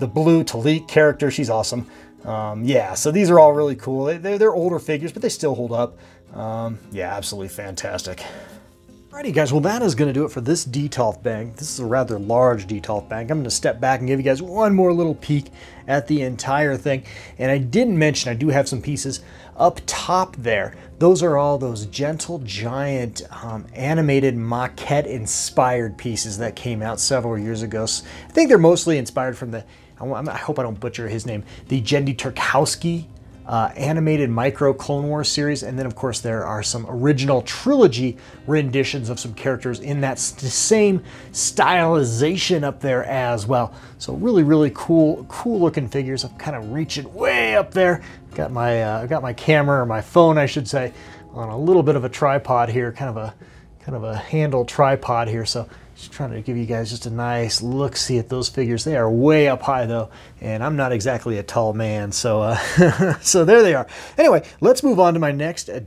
The blue Twi'lek character, she's awesome. Um, yeah, so these are all really cool. They're, they're older figures, but they still hold up. Um, yeah, absolutely fantastic. Alrighty guys, well that is going to do it for this Detolf bank. This is a rather large Detolf bank. I'm going to step back and give you guys one more little peek at the entire thing. And I didn't mention, I do have some pieces up top there. Those are all those gentle giant um, animated maquette inspired pieces that came out several years ago. I think they're mostly inspired from the, I hope I don't butcher his name, the Genndy Tartakovsky uh, animated micro Clone Wars series, and then of course there are some original trilogy renditions of some characters in that same stylization up there as well. So really, really cool, cool looking figures. I'm kind of reaching way up there. Got my, uh, got my camera or my phone, I should say, on a little bit of a tripod here, kind of a, kind of a handle tripod here. So just trying to give you guys just a nice look see at those figures. They are way up high though, and I'm not exactly a tall man, so uh, so there they are. Anyway, let's move on to my next uh,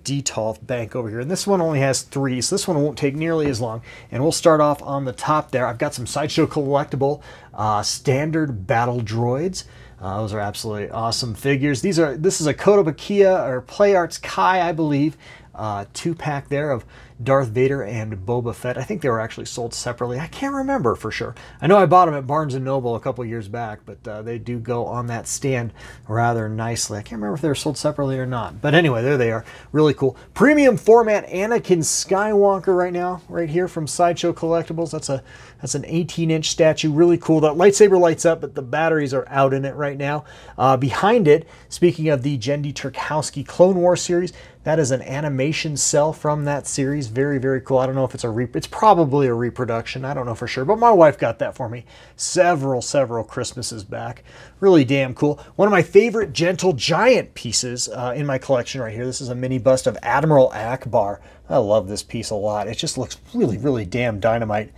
bank over here. And this one only has three, so this one won't take nearly as long. And we'll start off on the top there. I've got some Sideshow collectible uh, standard battle droids. Uh, those are absolutely awesome figures. These are this is a Kotobukiya or Play Arts Kai, I believe. Uh, two pack there of Darth Vader and Boba Fett. I think they were actually sold separately. I can't remember for sure. I know I bought them at Barnes & Noble a couple years back, but uh, they do go on that stand rather nicely. I can't remember if they were sold separately or not. But anyway, there they are. Really cool. Premium format Anakin Skywalker right now, right here from Sideshow Collectibles. That's a that's an 18-inch statue. Really cool. That lightsaber lights up, but the batteries are out in it right now. Uh, behind it, speaking of the Genndy Tartakovsky Clone War series, that is an animation cell from that series. Very, very cool. I don't know if it's a re it's probably a reproduction. I don't know for sure, but my wife got that for me several, several Christmases back. Really damn cool. One of my favorite Gentle Giant pieces uh, in my collection right here. This is a mini bust of Admiral Ackbar. I love this piece a lot. It just looks really, really damn dynamite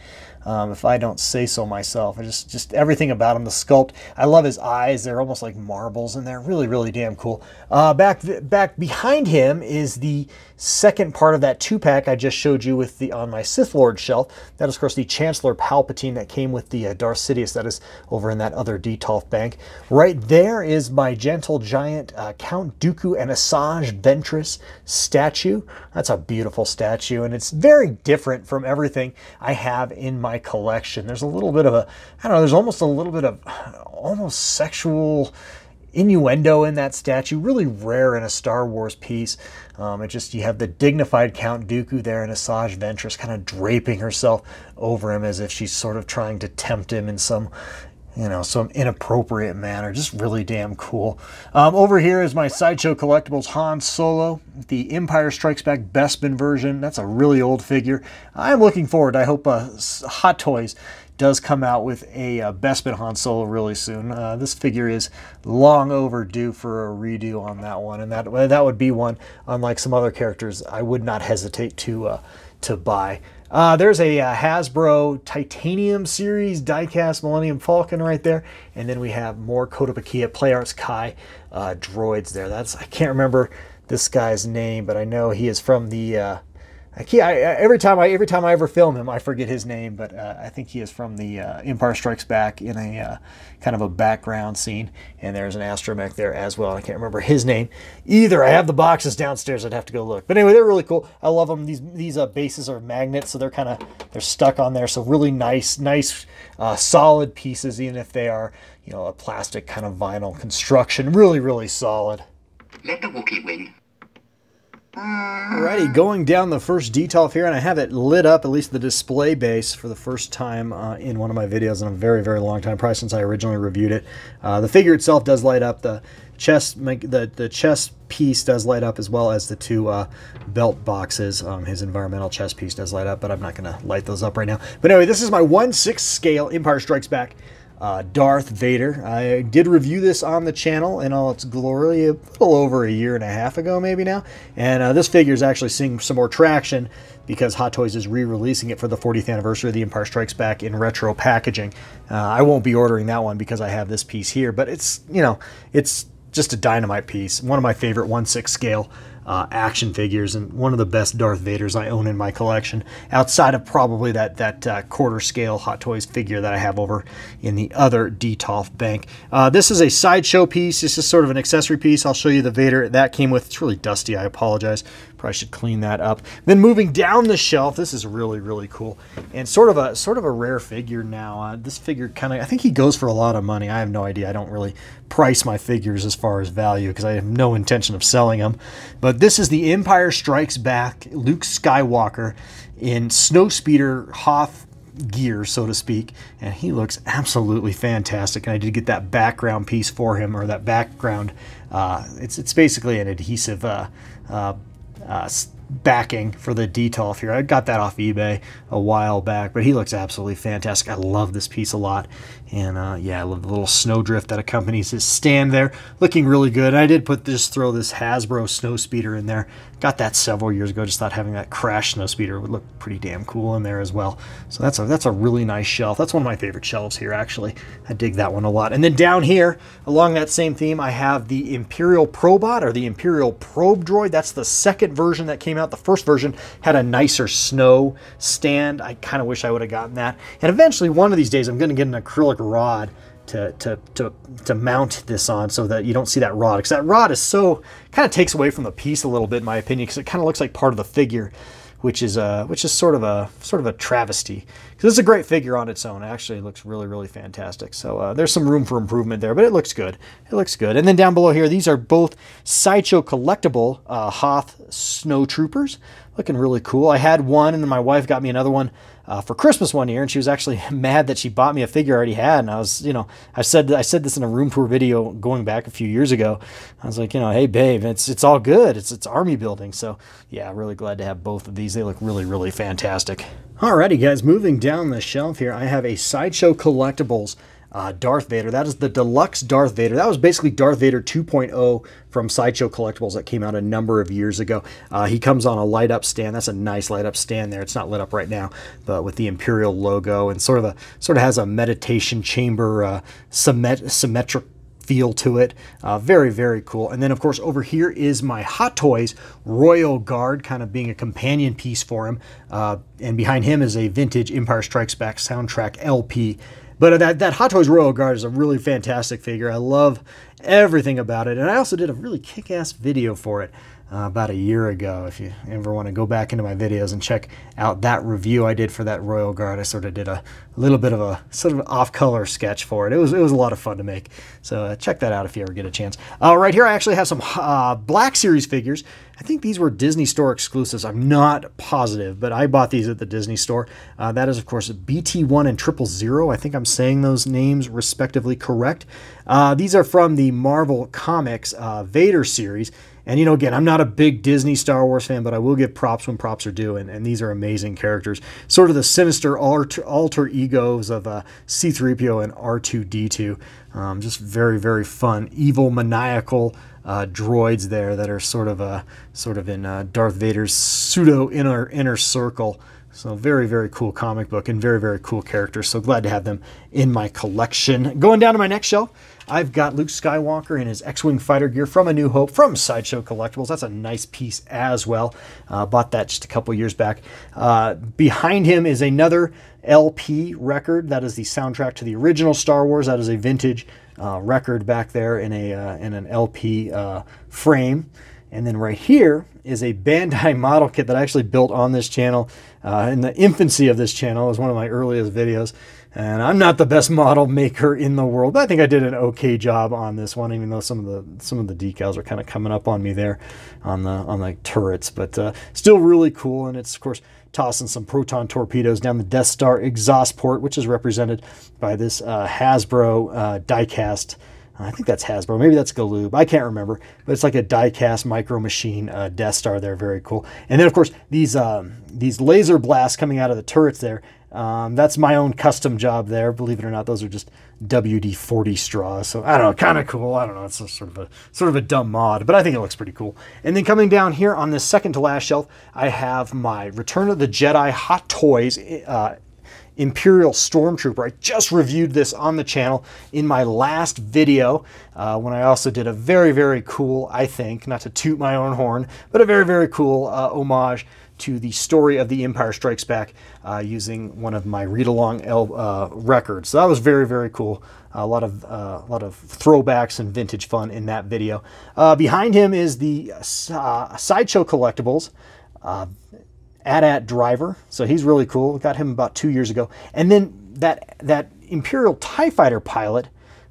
um, if I don't say so myself. I just, just everything about him, the sculpt. I love his eyes. They're almost like marbles and they're really, really damn cool. Uh, back, back behind him is the second part of that two-pack I just showed you with the on my Sith Lord shelf. That is, of course, the Chancellor Palpatine that came with the uh, Darth Sidious that is over in that other Detolf bank. Right there is my Gentle Giant uh, Count Dooku and Asajj Ventress statue. That's a beautiful statue, and it's very different from everything I have in my collection. There's a little bit of a, I don't know, there's almost a little bit of almost sexual innuendo in that statue, really rare in a Star Wars piece. Um, it just, you have the dignified Count Dooku there and Asajj Ventress kind of draping herself over him as if she's sort of trying to tempt him in some, you know, some inappropriate manner. Just really damn cool. Um, over here is my Sideshow Collectibles Han Solo, the Empire Strikes Back Bespin version. That's a really old figure. I'm looking forward. I hope uh, Hot Toys does come out with a uh, Bespin Han Solo really soon. Uh, this figure is long overdue for a redo on that one, and that that would be one, unlike some other characters, I would not hesitate to uh, to buy. Uh, there's a uh, Hasbro Titanium Series diecast Millennium Falcon right there, and then we have more Kotobukiya Play Arts Kai uh, droids there. That's I can't remember this guy's name, but I know he is from the I I, every time I every time I ever film him, I forget his name, but uh, I think he is from the uh, Empire Strikes Back in a uh, kind of a background scene, and there's an astromech there as well. I can't remember his name either. I have the boxes downstairs. I'd have to go look. But anyway, they're really cool. I love them. These these uh, bases are magnets, so they're kind of they're stuck on there. So really nice, nice, uh, solid pieces, even if they are you know a plastic kind of vinyl construction. Really, really solid. Let the Wookiee win. Alrighty, going down the first Detolf here, and I have it lit up, at least the display base, for the first time uh, in one of my videos in a very, very long time, probably since I originally reviewed it. Uh, the figure itself does light up. The chest, the, the chest piece does light up as well as the two uh, belt boxes. Um, his environmental chest piece does light up, but I'm not going to light those up right now. But anyway, this is my 1-6 scale Empire Strikes Back uh, Darth Vader. I did review this on the channel in all its glory a little over a year and a half ago, maybe now. And uh, this figure is actually seeing some more traction because Hot Toys is re-releasing it for the 40th anniversary of The Empire Strikes Back in retro packaging. Uh, I won't be ordering that one because I have this piece here, but it's, you know, it's just a dynamite piece. One of my favorite 1-6 scale uh, action figures and one of the best Darth Vaders I own in my collection, outside of probably that that uh, quarter scale Hot Toys figure that I have over in the other Detolf bank. Uh, this is a sideshow piece. This is sort of an accessory piece. I'll show you the Vader that came with. It's really dusty. I apologize. Probably should clean that up. Then moving down the shelf, this is really really cool and sort of a sort of a rare figure now. Uh, this figure kind of I think he goes for a lot of money. I have no idea. I don't really price my figures as far as value because I have no intention of selling them. But this is the Empire Strikes Back Luke Skywalker in Snowspeeder Hoth gear, so to speak, and he looks absolutely fantastic. And I did get that background piece for him, or that background. Uh, it's it's basically an adhesive uh, uh, uh backing for the Detolf here. I got that off eBay a while back, but he looks absolutely fantastic. I love this piece a lot. And uh, yeah, I love the little snowdrift that accompanies his stand there. Looking really good. I did put this, throw this Hasbro snow speeder in there. Got that several years ago. Just thought having that crash snow speeder would look pretty damn cool in there as well. So that's a, that's a really nice shelf. That's one of my favorite shelves here, actually. I dig that one a lot. And then down here, along that same theme, I have the Imperial Probot or the Imperial Probe Droid. That's the second version that came out. The first version had a nicer snow stand. I kind of wish I would have gotten that. And eventually, one of these days, I'm going to get an acrylic rod to, to, to, to mount this on so that you don't see that rod. Because that rod is so, kind of takes away from the piece a little bit, in my opinion, because it kind of looks like part of the figure, which is, uh, which is sort of a, sort of a travesty. Because it's a great figure on its own. It actually looks really, really fantastic. So uh, there's some room for improvement there, but it looks good. It looks good. And then down below here, these are both Sideshow collectible uh, Hoth Snow Troopers. Looking really cool. I had one, and then my wife got me another one uh, for Christmas one year, and she was actually mad that she bought me a figure I already had. And I was, you know, I said I said this in a room tour video going back a few years ago. I was like, you know, hey babe, it's it's all good. It's it's army building. So yeah, really glad to have both of these. They look really really fantastic. Alrighty, guys, moving down the shelf here, I have a sideshow collectibles uh, Darth Vader. That is the deluxe Darth Vader. That was basically Darth Vader 2.0 from Sideshow Collectibles that came out a number of years ago. Uh, he comes on a light up stand. That's a nice light up stand there. It's not lit up right now, but with the Imperial logo and sort of a sort of has a meditation chamber uh, symmet- symmetric feel to it. Uh, very, very cool. And then, of course, over here is my Hot Toys Royal Guard, kind of being a companion piece for him. Uh, and behind him is a vintage Empire Strikes Back soundtrack LP but that, that Hot Toys Royal Guard is a really fantastic figure. I love everything about it. And I also did a really kick-ass video for it uh, about a year ago. If you ever want to go back into my videos and check out that review I did for that Royal Guard, I sort of did a, a little bit of a sort of off-color sketch for it. It was it was a lot of fun to make. So uh, check that out if you ever get a chance. Uh, right here, I actually have some uh, Black Series figures. I think these were Disney Store exclusives. I'm not positive, but I bought these at the Disney Store. Uh, that is, of course, BT1 and Triple Zero. I think I'm saying those names respectively correct. Uh, these are from the Marvel Comics Vader series. And you know, again, I'm not a big Disney Star Wars fan, but I will give props when props are due, and, and these are amazing characters. Sort of the sinister alter, alter egos of uh, C3PO and R2D2. Um, just very, very fun, evil, maniacal uh, droids there that are sort of uh, sort of in uh, Darth Vader's pseudo inner inner circle. So very, very cool comic book and very, very cool characters. So glad to have them in my collection. Going down to my next shelf, I've got Luke Skywalker in his X-Wing fighter gear from A New Hope from Sideshow Collectibles. That's a nice piece as well. Uh, bought that just a couple years back. Uh, behind him is another LP record. That is the soundtrack to the original Star Wars. That is a vintage uh, record back there in a uh, in an LP uh, frame. And then right here is a Bandai model kit that I actually built on this channel uh, in the infancy of this channel. It was one of my earliest videos. And I'm not the best model maker in the world, but I think I did an okay job on this one, even though some of the some of the decals are kind of coming up on me there on the on the turrets. But uh, still really cool, and it's of course tossing some proton torpedoes down the Death Star exhaust port, which is represented by this uh, Hasbro uh, diecast I think that's Hasbro. Maybe that's Galoob. I can't remember, but it's like a die-cast micro machine uh, Death Star there. Very cool. And then of course these um, these laser blasts coming out of the turrets there. Um, that's my own custom job there. Believe it or not, those are just WD-40 straws. So I don't know, kind of cool. I don't know. It's a sort of a sort of a dumb mod, but I think it looks pretty cool. And then coming down here on this second to last shelf, I have my Return of the Jedi Hot Toys. Uh, Imperial Stormtrooper. I just reviewed this on the channel in my last video uh, when I also did a very, very cool, I think, not to toot my own horn, but a very, very cool uh, homage to the story of The Empire Strikes Back uh, using one of my read-along uh, records. So that was very, very cool. A lot of uh, a lot of throwbacks and vintage fun in that video. Uh, behind him is the uh, Sideshow Collectibles uh, AT-AT Driver. So he's really cool. Got him about two years ago. And then that that Imperial Tie Fighter pilot.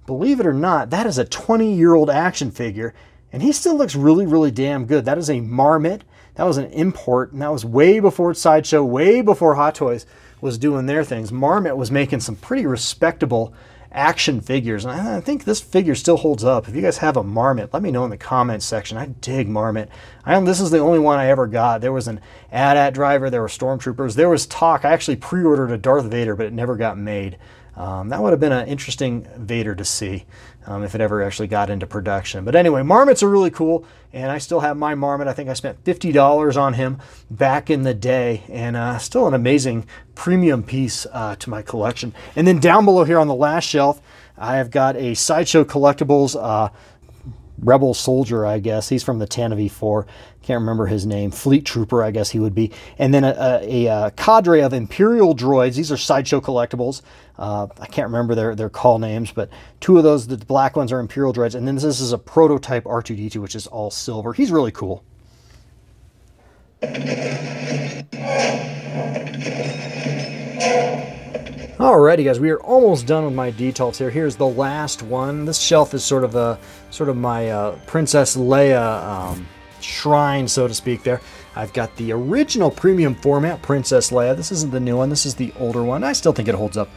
Believe it or not, that is a 20-year-old action figure, and he still looks really, really damn good. That is a Marmit. That was an import, and that was way before Sideshow, way before Hot Toys was doing their things. Marmit was making some pretty respectable action figures, and I think this figure still holds up. If you guys have a Marmit, let me know in the comments section. I dig Marmit. I this is the only one I ever got. There was an AT-AT driver, there were Stormtroopers, there was talk. I actually pre-ordered a Darth Vader, but it never got made. Um, that would have been an interesting Vader to see um, if it ever actually got into production. But anyway, Marmits are really cool, and I still have my Marmit. I think I spent $50 on him back in the day, and uh, still an amazing premium piece uh, to my collection. And then down below here on the last shelf, I have got a Sideshow Collectibles uh, rebel soldier, I guess. He's from the Tantive IV. Can't remember his name. Fleet Trooper, I guess he would be. And then a, a, a cadre of Imperial droids. These are sideshow collectibles. Uh, I can't remember their, their call names, but two of those, the black ones are Imperial droids. And then this is a prototype R2-D2, which is all silver. He's really cool. Alrighty guys, we are almost done with my details here. Here's the last one. This shelf is sort of a sort of my uh, Princess Leia um, shrine, so to speak there. I've got the original premium format Princess Leia. This isn't the new one, this is the older one. I still think it holds up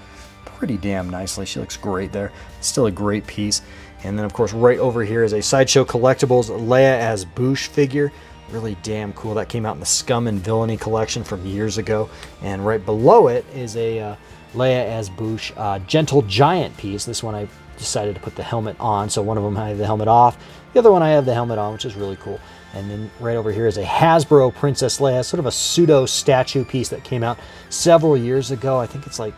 pretty damn nicely. She looks great there. Still a great piece. And then of course right over here is a Sideshow Collectibles Leia as Boushh figure really damn cool. That came out in the Scum and Villainy collection from years ago. And right below it is a uh, Leia as Boushh uh, Gentle Giant piece. This one I decided to put the helmet on. So one of them I have the helmet off. The other one I have the helmet on, which is really cool. And then right over here is a Hasbro Princess Leia, sort of a pseudo statue piece that came out several years ago. I think it's like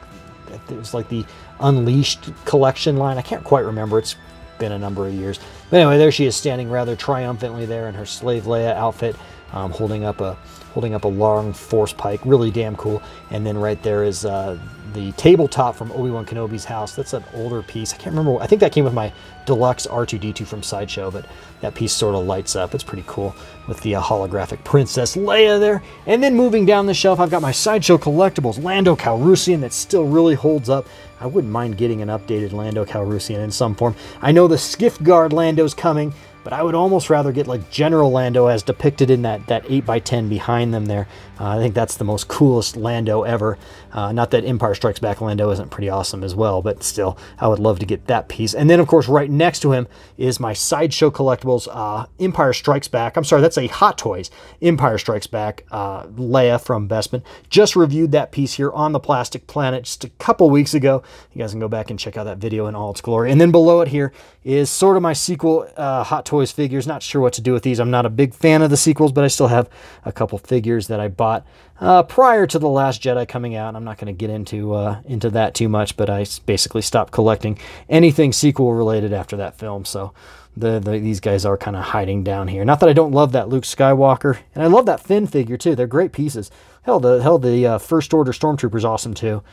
it was like the Unleashed collection line. I can't quite remember. It's been a number of years. But anyway, there she is standing rather triumphantly there in her Slave Leia outfit, um, holding up a holding up a long force pike. Really damn cool. And then right there is uh, the tabletop from Obi-Wan Kenobi's house. That's an older piece. I can't remember. I think that came with my deluxe R2-D2 from Sideshow, but that piece sort of lights up. It's pretty cool with the uh, holographic Princess Leia there. And then moving down the shelf, I've got my Sideshow Collectibles Lando Calrissian that still really holds up. I wouldn't mind getting an updated Lando Calrissian in some form. I know the Skiff Guard Lando's coming, but I would almost rather get like General Lando as depicted in that, that 8x10 behind them there. Uh, I think that's the most coolest Lando ever. Uh, not that Empire Strikes Back Lando isn't pretty awesome as well, but still, I would love to get that piece. And then, of course, right next to him is my Sideshow Collectibles uh, Empire Strikes Back. I'm sorry, that's a Hot Toys Empire Strikes Back uh, Leia from Bespin. Just reviewed that piece here on the Plastic Planet just a couple weeks ago. You guys can go back and check out that video in all its glory. And then below it here is sort of my sequel uh, Hot Toys figures. Not sure what to do with these. I'm not a big fan of the sequels, but I still have a couple figures that I bought uh, prior to The Last Jedi coming out. I'm not going to get into uh, into that too much, but I basically stopped collecting anything sequel related after that film. So the, the these guys are kind of hiding down here. Not that I don't love that Luke Skywalker, and I love that Finn figure too. They're great pieces. Hell, the hell the uh, First Order Stormtrooper's awesome too.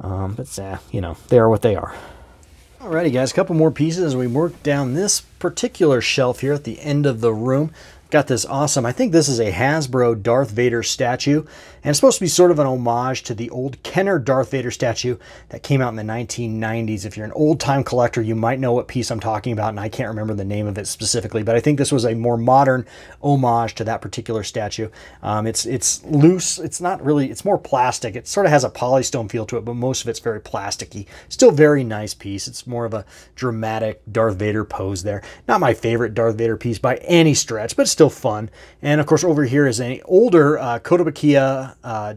Um, but uh, you know they are what they are. Alrighty guys, a couple more pieces as we work down this particular shelf here at the end of the room. Got this awesome, I think this is a Hasbro Darth Vader statue. And it's supposed to be sort of an homage to the old Kenner Darth Vader statue that came out in the 1990s. If you're an old time collector, you might know what piece I'm talking about, and I can't remember the name of it specifically, but I think this was a more modern homage to that particular statue. Um, it's it's loose. It's not really. It's more plastic. It sort of has a polystone feel to it, but most of it's very plasticky. Still very nice piece. It's more of a dramatic Darth Vader pose there. Not my favorite Darth Vader piece by any stretch, but still fun. And of course, over here is an older uh, Kotobukiya uh,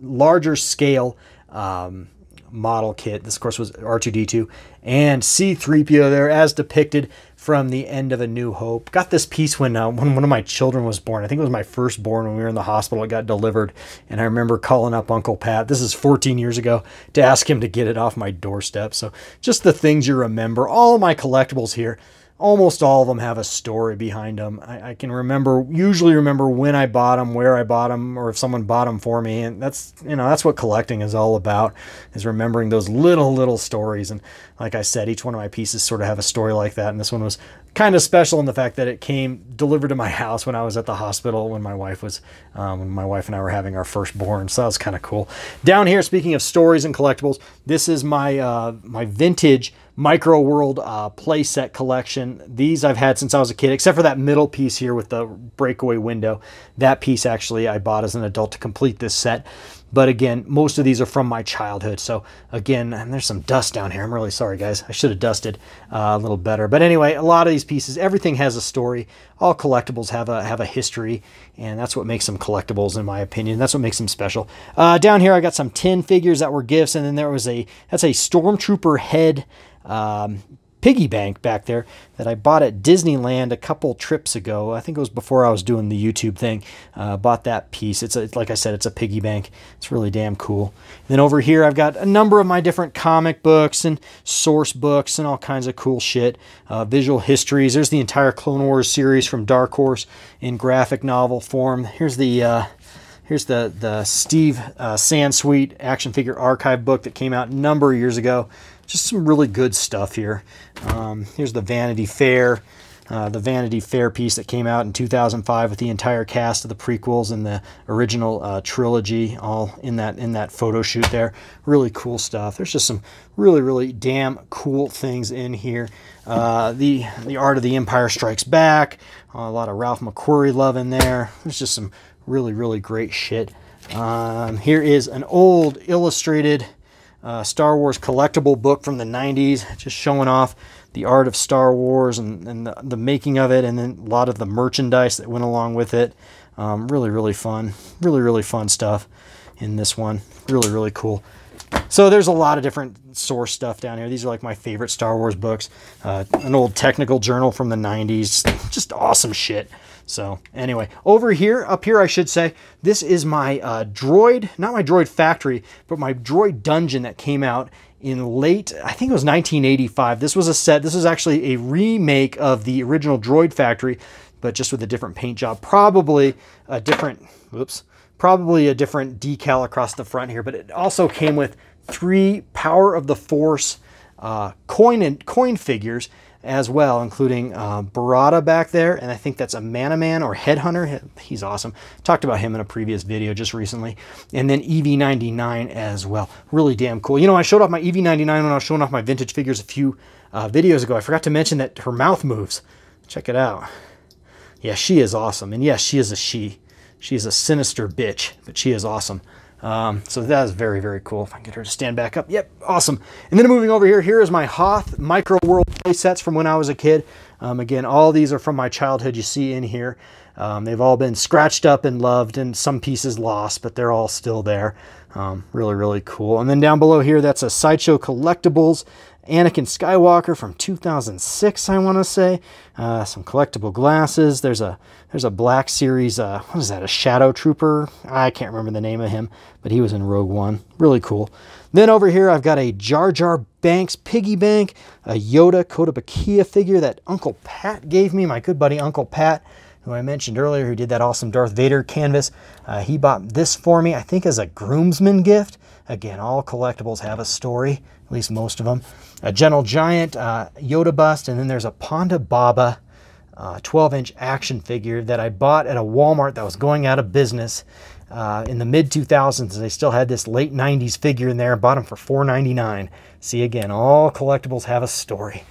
larger scale um, model kit. This, of course, was R2D2 and C3PO there as depicted from the end of A New Hope. Got this piece when, uh, when one of my children was born. I think it was my firstborn when we were in the hospital. It got delivered. And I remember calling up Uncle Pat, this is 14 years ago, to ask him to get it off my doorstep. So just the things you remember. All my collectibles here almost all of them have a story behind them. I, I, can remember, usually remember when I bought them, where I bought them, or if someone bought them for me. And that's, you know, that's what collecting is all about, is remembering those little, little stories. And like I said, each one of my pieces sort of have a story like that. And this one was kind of special in the fact that it came delivered to my house when I was at the hospital when my wife was, um, when my wife and I were having our firstborn. So that was kind of cool. Down here, speaking of stories and collectibles, this is my, uh, my vintage Micro World uh, playset collection. These I've had since I was a kid, except for that middle piece here with the breakaway window. That piece actually I bought as an adult to complete this set. But again, most of these are from my childhood. So again, and there's some dust down here. I'm really sorry, guys. I should have dusted uh, a little better. But anyway, a lot of these pieces, everything has a story. All collectibles have a have a history, and that's what makes them collectibles, in my opinion. That's what makes them special. Uh, down here, I got some tin figures that were gifts, and then there was a that's a stormtrooper head um, piggy bank back there that I bought at Disneyland a couple trips ago. I think it was before I was doing the YouTube thing. Uh, bought that piece. It's a, like I said, it's a piggy bank. It's really damn cool. And then over here, I've got a number of my different comic books and source books and all kinds of cool shit. Uh, visual histories. There's the entire Clone Wars series from Dark Horse in graphic novel form. Here's the uh, Here's the, the Steve uh, Sansweet action figure archive book that came out a number of years ago just some really good stuff here. Um, here's the Vanity Fair, uh, the Vanity Fair piece that came out in 2005 with the entire cast of the prequels and the original uh, trilogy all in that in that photo shoot there. Really cool stuff. There's just some really really damn cool things in here. Uh, the the Art of the Empire Strikes Back. a lot of Ralph McQuarrie love in there. There's just some really really great shit. Um, here is an old illustrated uh, Star Wars collectible book from the 90s, just showing off the art of Star Wars and, and the, the, making of it, and then a lot of the merchandise that went along with it. Um, really, really fun. Really, really fun stuff in this one. Really, really cool. So there's a lot of different source stuff down here. These are like my favorite Star Wars books. Uh, an old technical journal from the 90s. Just awesome shit. So anyway, over here, up here I should say, this is my uh, droid, not my droid factory, but my droid dungeon that came out in late, I think it was 1985. This was a set, this is actually a remake of the original droid factory, but just with a different paint job. Probably a different, whoops, probably a different decal across the front here, but it also came with three Power of the Force uh, coin and coin figures as well, including uh, Barada back there, and I think that's Amanaman or Headhunter. He's awesome. Talked about him in a previous video just recently. And then EV99 as well. Really damn cool. You know, I showed off my EV99 when I was showing off my vintage figures a few uh, videos ago. I forgot to mention that her mouth moves. Check it out. Yeah, she is awesome. And yes, she is a she. She is a sinister bitch, but she is awesome. Um, so that is very, very cool. If I can get her to stand back up. Yep, awesome. And then moving over here, here is my Hoth Micro World play sets from when I was a kid. Um, again, all these are from my childhood you see in here. Um, they've all been scratched up and loved and some pieces lost, but they're all still there. Um, really, really cool. And then down below here, that's a Sideshow Collectibles Anakin Skywalker from 2006, I want to say. Uh, some collectible glasses. There's a there's a Black Series, uh, what is that, a Shadow Trooper? I can't remember the name of him, but he was in Rogue One. Really cool. Then over here, I've got a Jar Jar Binks piggy bank, a Yoda Kotobukiya figure that Uncle Pat gave me, my good buddy Uncle Pat who I mentioned earlier, who did that awesome Darth Vader canvas. Uh, he bought this for me, I think as a groomsman gift. Again, all collectibles have a story, at least most of them. A Gentle Giant uh, Yoda bust, and then there's a Ponda Baba 12-inch uh, action figure that I bought at a Walmart that was going out of business uh, in the mid 2000s. They still had this late 90s figure in there. Bought them for $4.99. See again, all collectibles have a story.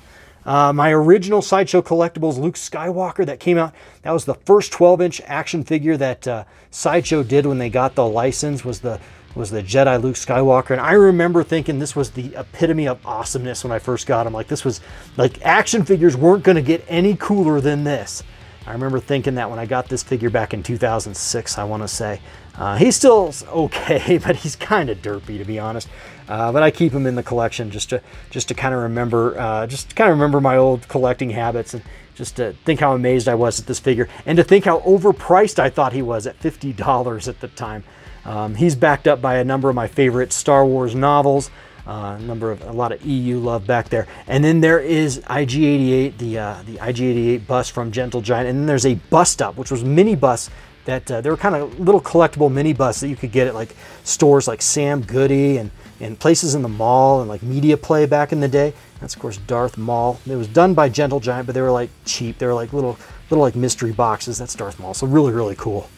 Uh, my original Sideshow Collectibles Luke Skywalker that came out, that was the first 12-inch action figure that uh, Sideshow did when they got the license, was the was the Jedi Luke Skywalker. And I remember thinking this was the epitome of awesomeness when I first got him. Like this was, like action figures weren't going to get any cooler than this. I remember thinking that when I got this figure back in 2006, I want to say. Uh, he's still okay, but he's kind of derpy to be honest. Uh, but I keep them in the collection just to just to kind of remember, uh, just kind of remember my old collecting habits and just to think how amazed I was at this figure and to think how overpriced I thought he was at $50 at the time. Um, he's backed up by a number of my favorite Star Wars novels, uh, a number of a lot of EU love back there. And then there is IG88, the uh, the IG88 bus from Gentle Giant, and then there's a bus stop, which was mini bus that uh, they were kind of little collectible mini bus that you could get at like stores like Sam Goody and and places in the mall and like media play back in the day. That's of course Darth Maul. It was done by Gentle Giant, but they were like cheap. They were like little little like mystery boxes. That's Darth Maul. So really really cool.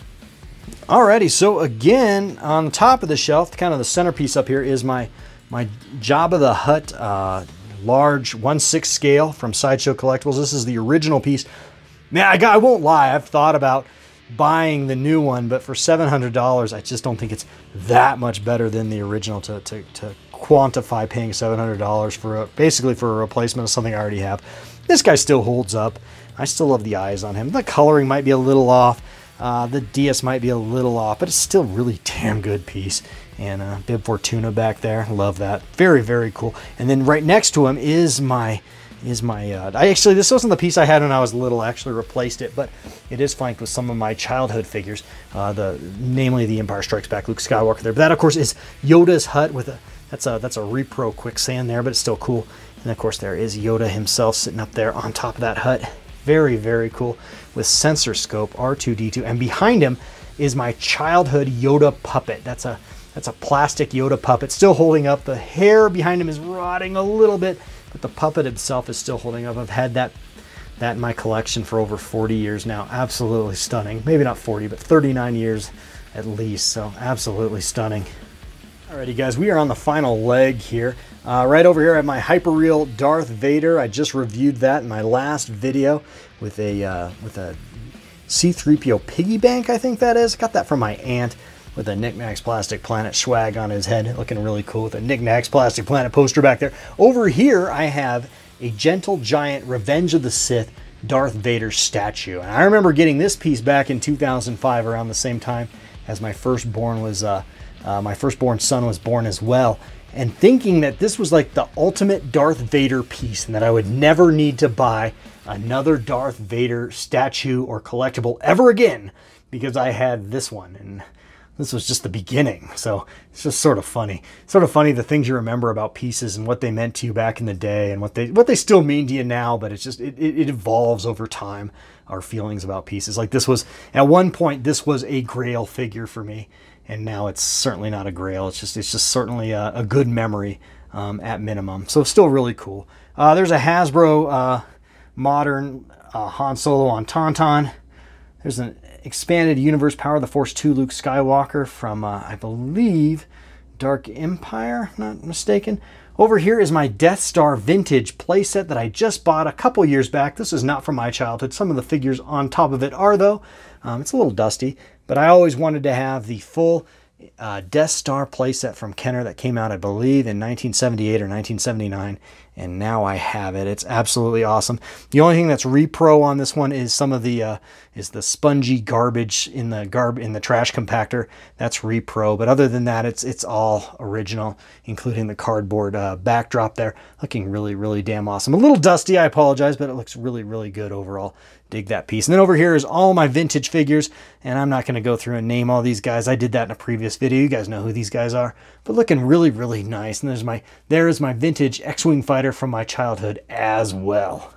Alrighty, so again on the top of the shelf, kind of the centerpiece up here is my my Jabba the Hutt uh, large 1/6 scale from Sideshow Collectibles. This is the original piece. Man, I, got, I won't lie, I've thought about buying the new one, but for $700, I just don't think it's that much better than the original to, to, to quantify paying $700 for a, basically for a replacement of something I already have. This guy still holds up. I still love the eyes on him. The coloring might be a little off. Uh, the DS might be a little off, but it's still really damn good piece. And uh, Bib Fortuna back there, love that. Very, very cool. And then right next to him is my is my uh, I actually this wasn't the piece I had when I was little. I actually replaced it, but it is flanked with some of my childhood figures. Uh, the namely the Empire Strikes Back Luke Skywalker there. But that of course is Yoda's hut with a that's a that's a repro quicksand there, but it's still cool. And of course there is Yoda himself sitting up there on top of that hut. Very very cool with sensor scope R2D2, and behind him is my childhood Yoda puppet. That's a that's a plastic Yoda puppet, still holding up. The hair behind him is rotting a little bit, but the puppet itself is still holding up. I've had that that in my collection for over 40 years now. Absolutely stunning. Maybe not 40, but 39 years at least. So absolutely stunning. Alrighty guys, we are on the final leg here. Uh, right over here I have my Hyperreal Darth Vader. I just reviewed that in my last video with a uh, with a C-3PO piggy bank, I think that is. Got that from my aunt with a Knick-Knack's Plastic Planet swag on his head, looking really cool with a Knick-Knack's Plastic Planet poster back there. Over here I have a Gentle Giant Revenge of the Sith Darth Vader statue. And I remember getting this piece back in 2005 around the same time as my firstborn was, uh, uh, my firstborn son was born as well. And thinking that this was like the ultimate Darth Vader piece and that I would never need to buy another Darth Vader statue or collectible ever again because I had this one. And this was just the beginning. So it's just sort of funny. Sort of funny the things you remember about pieces and what they meant to you back in the day and what they what they still mean to you now, but it's just it, it, it evolves over time, our feelings about pieces. Like this was at one point this was a grail figure for me, and now it's certainly not a grail. It's just it's just certainly a, a good memory um, at minimum. So still really cool. Uh, there's a Hasbro uh, modern uh, Han Solo on Tauntaun. There's an expanded universe power of the Force 2 Luke Skywalker from, uh, I believe, Dark Empire, not mistaken. Over here is my Death Star vintage playset that I just bought a couple years back. This is not from my childhood. Some of the figures on top of it are, though. Um, it's a little dusty, but I always wanted to have the full uh, Death Star playset from Kenner that came out, I believe, in 1978 or 1979 and now I have it. It's absolutely awesome. The only thing that's repro on this one is some of the uh, is the spongy garbage in the garb in the trash compactor. That's repro, but other than that, it's it's all original, including the cardboard uh, backdrop there, looking really really damn awesome. A little dusty, I apologize, but it looks really really good overall. Dig that piece. And then over here is all my vintage figures, and I'm not going to go through and name all these guys. I did that in a previous video. You guys know who these guys are, but looking really really nice. And there's my there is my vintage X-wing fighter from my childhood as well.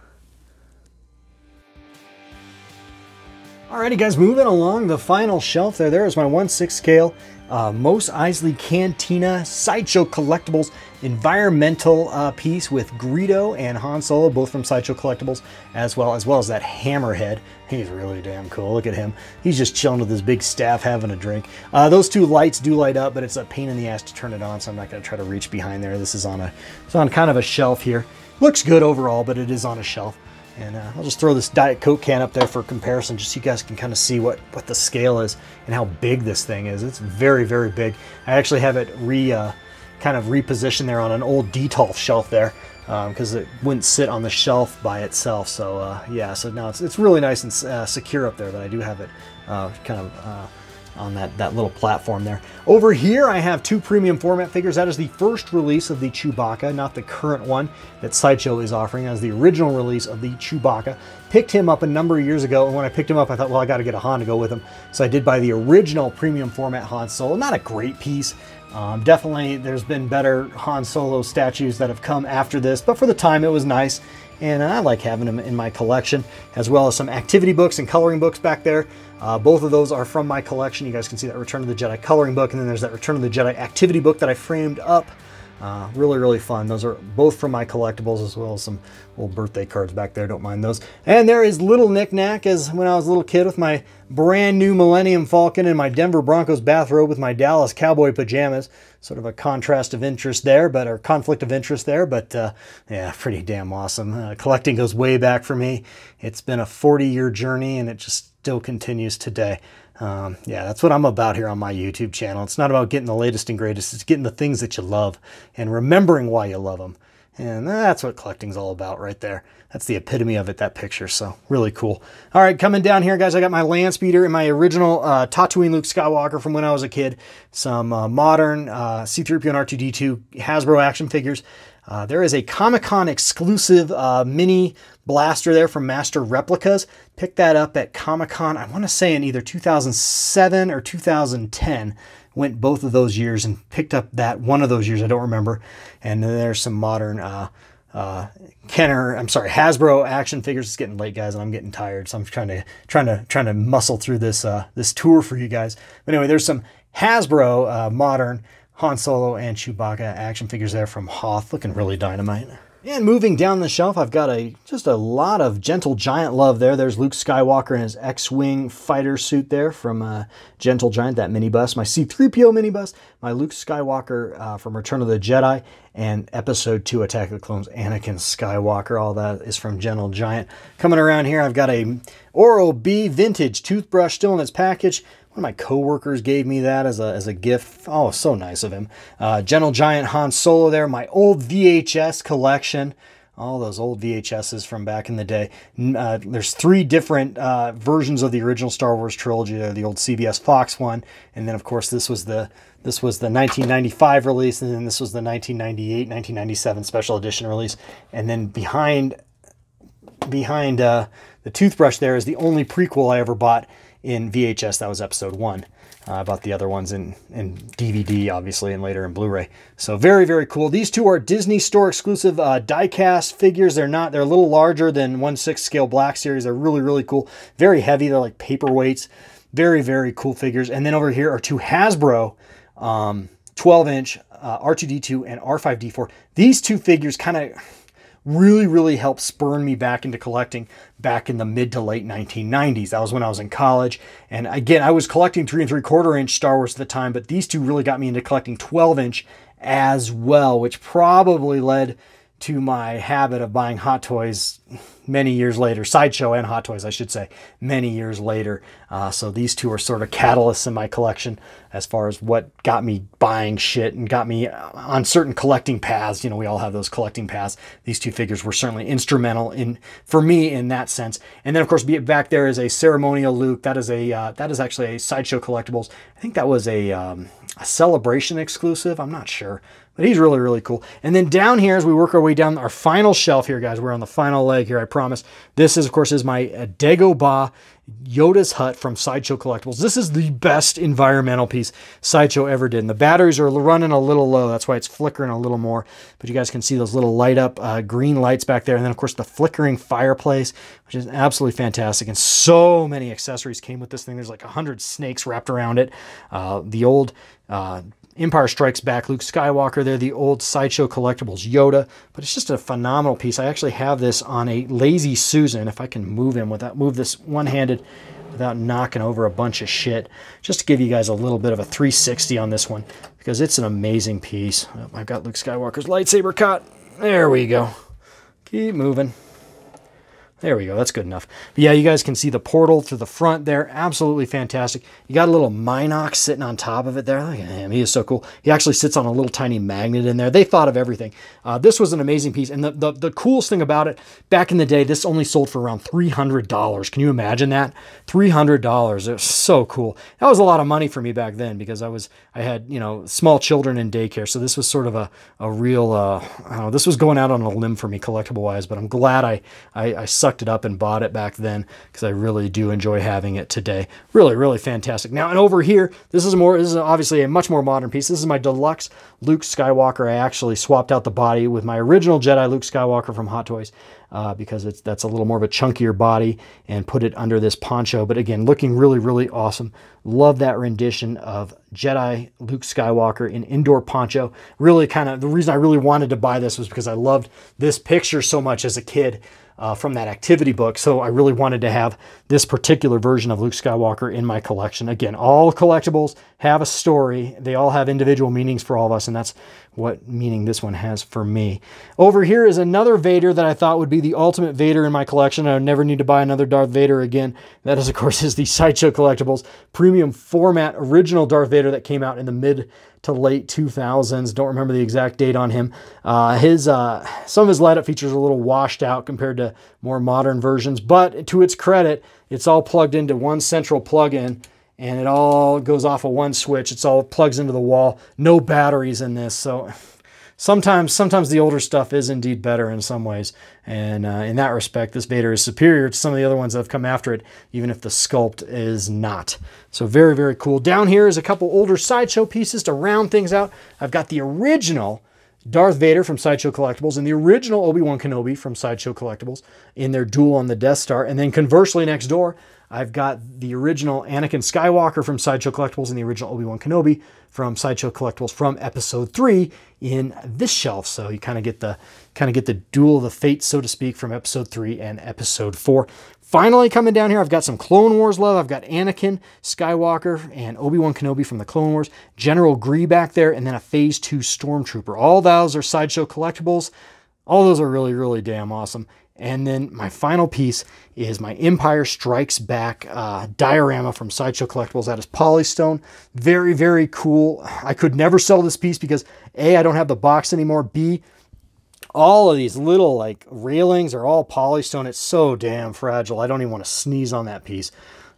Alrighty guys, moving along the final shelf there. There is my 1-6 scale uh, Mos Eisley Cantina Sideshow Collectibles environmental uh, piece with Greedo and Han Solo, both from Sideshow Collectibles, as well as well as that Hammerhead. He's really damn cool. Look at him. He's just chilling with his big staff having a drink. Uh, those two lights do light up, but it's a pain in the ass to turn it on, so I'm not going to try to reach behind there. This is on a it's on kind of a shelf here. Looks good overall, but it is on a shelf. And uh, I'll just throw this Diet Coke can up there for comparison, just so you guys can kind of see what, what the scale is and how big this thing is. It's very, very big. I actually have it re, uh, kind of repositioned there on an old Detolf shelf there. because it wouldn't sit on the shelf by itself. So uh, yeah, so now it's, it's really nice and uh, secure up there but I do have it uh, kind of uh, on that, that little platform there. Over here, I have two premium format figures. That is the first release of the Chewbacca, not the current one that Sideshow is offering. As the original release of the Chewbacca. Picked him up a number of years ago, and when I picked him up, I thought, well, I got to get a Han to go with him. So I did buy the original premium format Han Solo. Not a great piece. Um, definitely, there's been better Han Solo statues that have come after this, but for the time, it was nice and I like having them in my collection, as well as some activity books and coloring books back there. Uh, both of those are from my collection. You guys can see that Return of the Jedi coloring book, and then there's that Return of the Jedi activity book that I framed up. Uh, really, really fun. Those are both from my collectibles, as well as some old birthday cards back there. Don't mind those. And there is little Knick-Knack as when I was a little kid with my brand new Millennium Falcon and my Denver Broncos bathrobe with my Dallas Cowboy pajamas. Sort of a contrast of interest there, but or conflict of interest there. But uh, yeah, pretty damn awesome. Uh, collecting goes way back for me. It's been a 40-year journey, and it just still continues today. Um, yeah, that's what I'm about here on my YouTube channel. It's not about getting the latest and greatest. It's getting the things that you love and remembering why you love them. And that's what collecting's all about right there. That's the epitome of it, that picture. So really cool. All right, coming down here, guys, I got my land speeder and my original uh, Tatooine Luke Skywalker from when I was a kid. Some uh, modern uh, C-3PO and R2-D2 Hasbro action figures. Uh, there is a Comic-Con exclusive uh, mini blaster there from Master Replicas. Picked that up at Comic-Con, I want to say in either 2007 or 2010. Went both of those years and picked up that one of those years, I don't remember. And there's some modern uh, uh, Kenner, I'm sorry, Hasbro action figures. It's getting late, guys, and I'm getting tired, so I'm trying to trying to trying to muscle through this uh, this tour for you guys. But anyway, there's some Hasbro uh, modern Han Solo and Chewbacca action figures there from Hoth, looking really dynamite. And moving down the shelf, I've got a just a lot of Gentle Giant love there. There's Luke Skywalker in his X-Wing fighter suit there from uh, Gentle Giant, that mini bust. My C-3PO mini bust, my Luke Skywalker uh, from Return of the Jedi, and Episode 2 Attack of the Clones, Anakin Skywalker. All that is from Gentle Giant. Coming around here, I've got a Oral-B vintage toothbrush still in its package. One of my coworkers gave me that as a, as a gift. Oh, so nice of him. Uh, Gentle Giant Han Solo there. My old VHS collection. All those old VHSs from back in the day. Uh, there's three different uh, versions of the original Star Wars trilogy. The old CBS Fox one, and then of course this was the this was the 1995 release, and then this was the 1998, 1997 special edition release. And then behind behind uh, the toothbrush there is the only prequel I ever bought in VHS. That was episode one. Uh, I bought the other ones in, in DVD, obviously, and later in Blu-ray. So very, very cool. These two are Disney Store exclusive uh, die-cast figures. They're not, they're a little larger than 1 6 scale Black Series. They're really, really cool. Very heavy. They're like paperweights. Very, very cool figures. And then over here are two Hasbro 12-inch um, uh, R2-D2 and R5-D4. These two figures kind of really, really helped spurn me back into collecting back in the mid to late 1990s. That was when I was in college. And again, I was collecting three and three quarter inch Star Wars at the time, but these two really got me into collecting 12 inch as well, which probably led to my habit of buying Hot Toys many years later, Sideshow and Hot Toys, I should say, many years later. Uh, so these two are sort of catalysts in my collection as far as what got me buying shit and got me on certain collecting paths. You know, we all have those collecting paths. These two figures were certainly instrumental in for me in that sense. And then, of course, back there is a ceremonial Luke. That is a uh, that is actually a Sideshow Collectibles. I think that was a, um, a celebration exclusive. I'm not sure. But he's really, really cool. And then down here, as we work our way down our final shelf here, guys, we're on the final leg here, I promise. This is, of course, is my uh, Dagobah Yoda's Hut from Sideshow Collectibles. This is the best environmental piece Sideshow ever did. And the batteries are running a little low. That's why it's flickering a little more. But you guys can see those little light up uh, green lights back there. And then, of course, the flickering fireplace, which is absolutely fantastic. And so many accessories came with this thing. There's like 100 snakes wrapped around it. Uh, the old... Uh, Empire Strikes Back, Luke Skywalker there, the old Sideshow Collectibles Yoda, but it's just a phenomenal piece. I actually have this on a Lazy Susan, if I can move him without, move this one-handed without knocking over a bunch of shit, just to give you guys a little bit of a 360 on this one, because it's an amazing piece. Oh, I've got Luke Skywalker's lightsaber cut. There we go. Keep moving. There we go. That's good enough. But yeah, you guys can see the portal to the front there. Absolutely fantastic. You got a little Minox sitting on top of it there. Look at him. He is so cool. He actually sits on a little tiny magnet in there. They thought of everything. Uh, this was an amazing piece. And the, the, the coolest thing about it, back in the day, this only sold for around $300. Can you imagine that? $300. It was so cool. That was a lot of money for me back then because I was, I had, you know, small children in daycare. So this was sort of a, a real, uh, know, this was going out on a limb for me collectible wise, but I'm glad I, I, I sucked it up and bought it back then because I really do enjoy having it today. Really, really fantastic. Now, and over here, this is more, this is obviously a much more modern piece. This is my deluxe Luke Skywalker. I actually swapped out the body with my original Jedi Luke Skywalker from Hot Toys. Uh, because it's that's a little more of a chunkier body and put it under this poncho. But again, looking really, really awesome. Love that rendition of Jedi Luke Skywalker in Endor poncho. Really kind of the reason I really wanted to buy this was because I loved this picture so much as a kid uh, from that activity book. So I really wanted to have this particular version of Luke Skywalker in my collection. Again, all collectibles have a story. They all have individual meanings for all of us, and that's what meaning this one has for me. Over here is another Vader that I thought would be the ultimate Vader in my collection. I would never need to buy another Darth Vader again. That is, of course, is the Sideshow Collectibles premium format original Darth Vader that came out in the mid to late 2000s. Don't remember the exact date on him. Uh, his uh, some of his light up features are a little washed out compared to more modern versions, but to its credit, it's all plugged into one central plug-in and it all goes off of one switch. It's all plugs into the wall. No batteries in this, so sometimes sometimes the older stuff is indeed better in some ways. And uh, in that respect, this Vader is superior to some of the other ones that have come after it, even if the sculpt is not. So very, very cool. Down here is a couple older Sideshow pieces to round things out. I've got the original Darth Vader from Sideshow Collectibles and the original Obi-Wan Kenobi from Sideshow Collectibles in their duel on the Death Star. And then conversely next door, I've got the original Anakin Skywalker from Sideshow Collectibles and the original Obi-Wan Kenobi from Sideshow Collectibles from Episode 3 in this shelf. So you kind of get the kind of get the duel of the fates, so to speak, from Episode 3 and Episode 4. Finally, coming down here, I've got some Clone Wars love. I've got Anakin Skywalker and Obi-Wan Kenobi from the Clone Wars, General Grievous back there, and then a Phase 2 Stormtrooper. All those are Sideshow Collectibles. All those are really, really damn awesome. And then my final piece is my Empire Strikes Back uh, diorama from Sideshow Collectibles. That is Polystone. Very, very cool. I could never sell this piece because A, I don't have the box anymore. B, all of these little like railings are all polystone. It's so damn fragile. I don't even want to sneeze on that piece.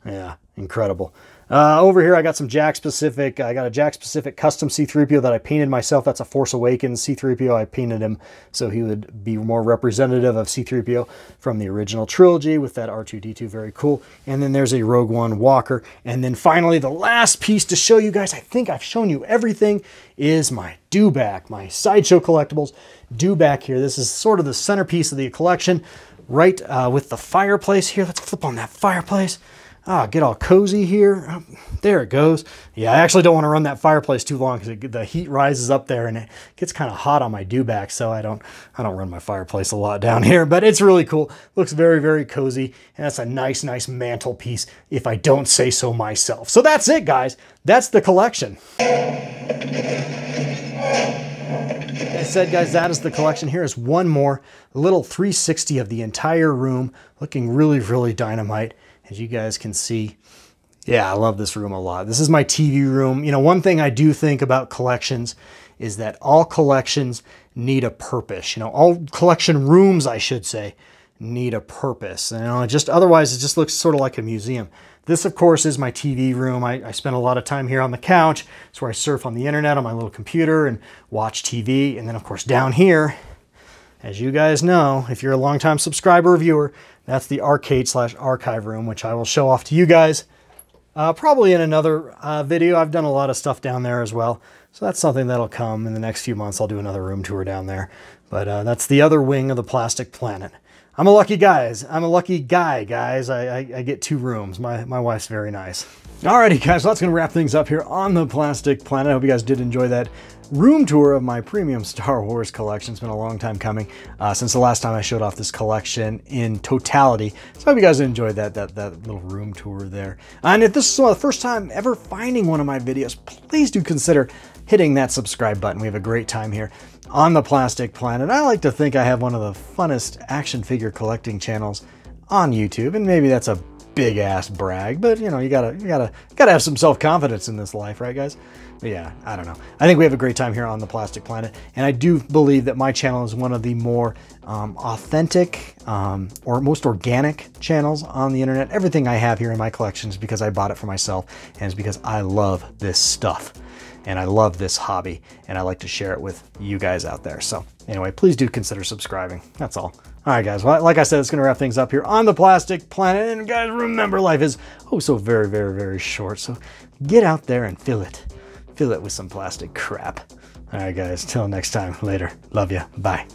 Yeah, incredible. Uh, over here, I got some Jakks Pacific. I got a Jakks Pacific custom C-3PO that I painted myself. That's a Force Awakens C-3PO. I painted him so he would be more representative of C-3PO from the original trilogy with that R2-D2. Very cool. And then there's a Rogue One Walker. And then finally, the last piece to show you guys, I think I've shown you everything, is my Dewback, my Sideshow Collectibles Dewback here. This is sort of the centerpiece of the collection, right uh, with the fireplace here. Let's flip on that fireplace. Ah, get all cozy here. There it goes. Yeah, I actually don't want to run that fireplace too long because the heat rises up there and it gets kind of hot on my dewback. So I don't, I don't run my fireplace a lot down here, but it's really cool. Looks very, very cozy. And that's a nice, nice mantelpiece if I don't say so myself. So that's it, guys. That's the collection. I said, guys, that is the collection. Here is one more little 360 of the entire room, looking really, really dynamite as you guys can see. Yeah, I love this room a lot. This is my TV room. You know, one thing I do think about collections is that all collections need a purpose. You know, all collection rooms, I should say, need a purpose. You know, just otherwise it just looks sort of like a museum. This, of course, is my TV room. I, I spend a lot of time here on the couch. It's where I surf on the internet on my little computer and watch TV. And then, of course, down here, as you guys know, if you're a longtime subscriber or viewer, that's the arcade slash archive room, which I will show off to you guys uh, probably in another uh, video. I've done a lot of stuff down there as well. So that's something that'll come in the next few months. I'll do another room tour down there. But uh, that's the other wing of the plastic planet. I'm a lucky guys. I'm a lucky guy, guys. I, I, I get two rooms. My, my wife's very nice. Alrighty, guys, so that's going to wrap things up here on the Plastic Planet. I hope you guys did enjoy that room tour of my premium Star Wars collection. It's been a long time coming uh, since the last time I showed off this collection in totality. So I hope you guys enjoyed that, that, that little room tour there. And if this is the first time ever finding one of my videos, please do consider hitting that subscribe button. We have a great time here on the Plastic Planet. I like to think I have one of the funnest action figure collecting channels on YouTube, and maybe that's a big ass brag, but you know, you gotta, you gotta, gotta have some self confidence in this life, right, guys? But yeah, I don't know. I think we have a great time here on the Plastic Planet, and I do believe that my channel is one of the more um, authentic um, or most organic channels on the internet. Everything I have here in my collection is because I bought it for myself, and it's because I love this stuff and I love this hobby and I like to share it with you guys out there. So anyway, please do consider subscribing. That's all. All right, guys. Well, like I said, it's going to wrap things up here on the Plastic Planet. And guys, remember, life is oh so very, very, very short. So get out there and fill it. Fill it with some plastic crap. All right, guys. Till next time. Later. Love you. Bye.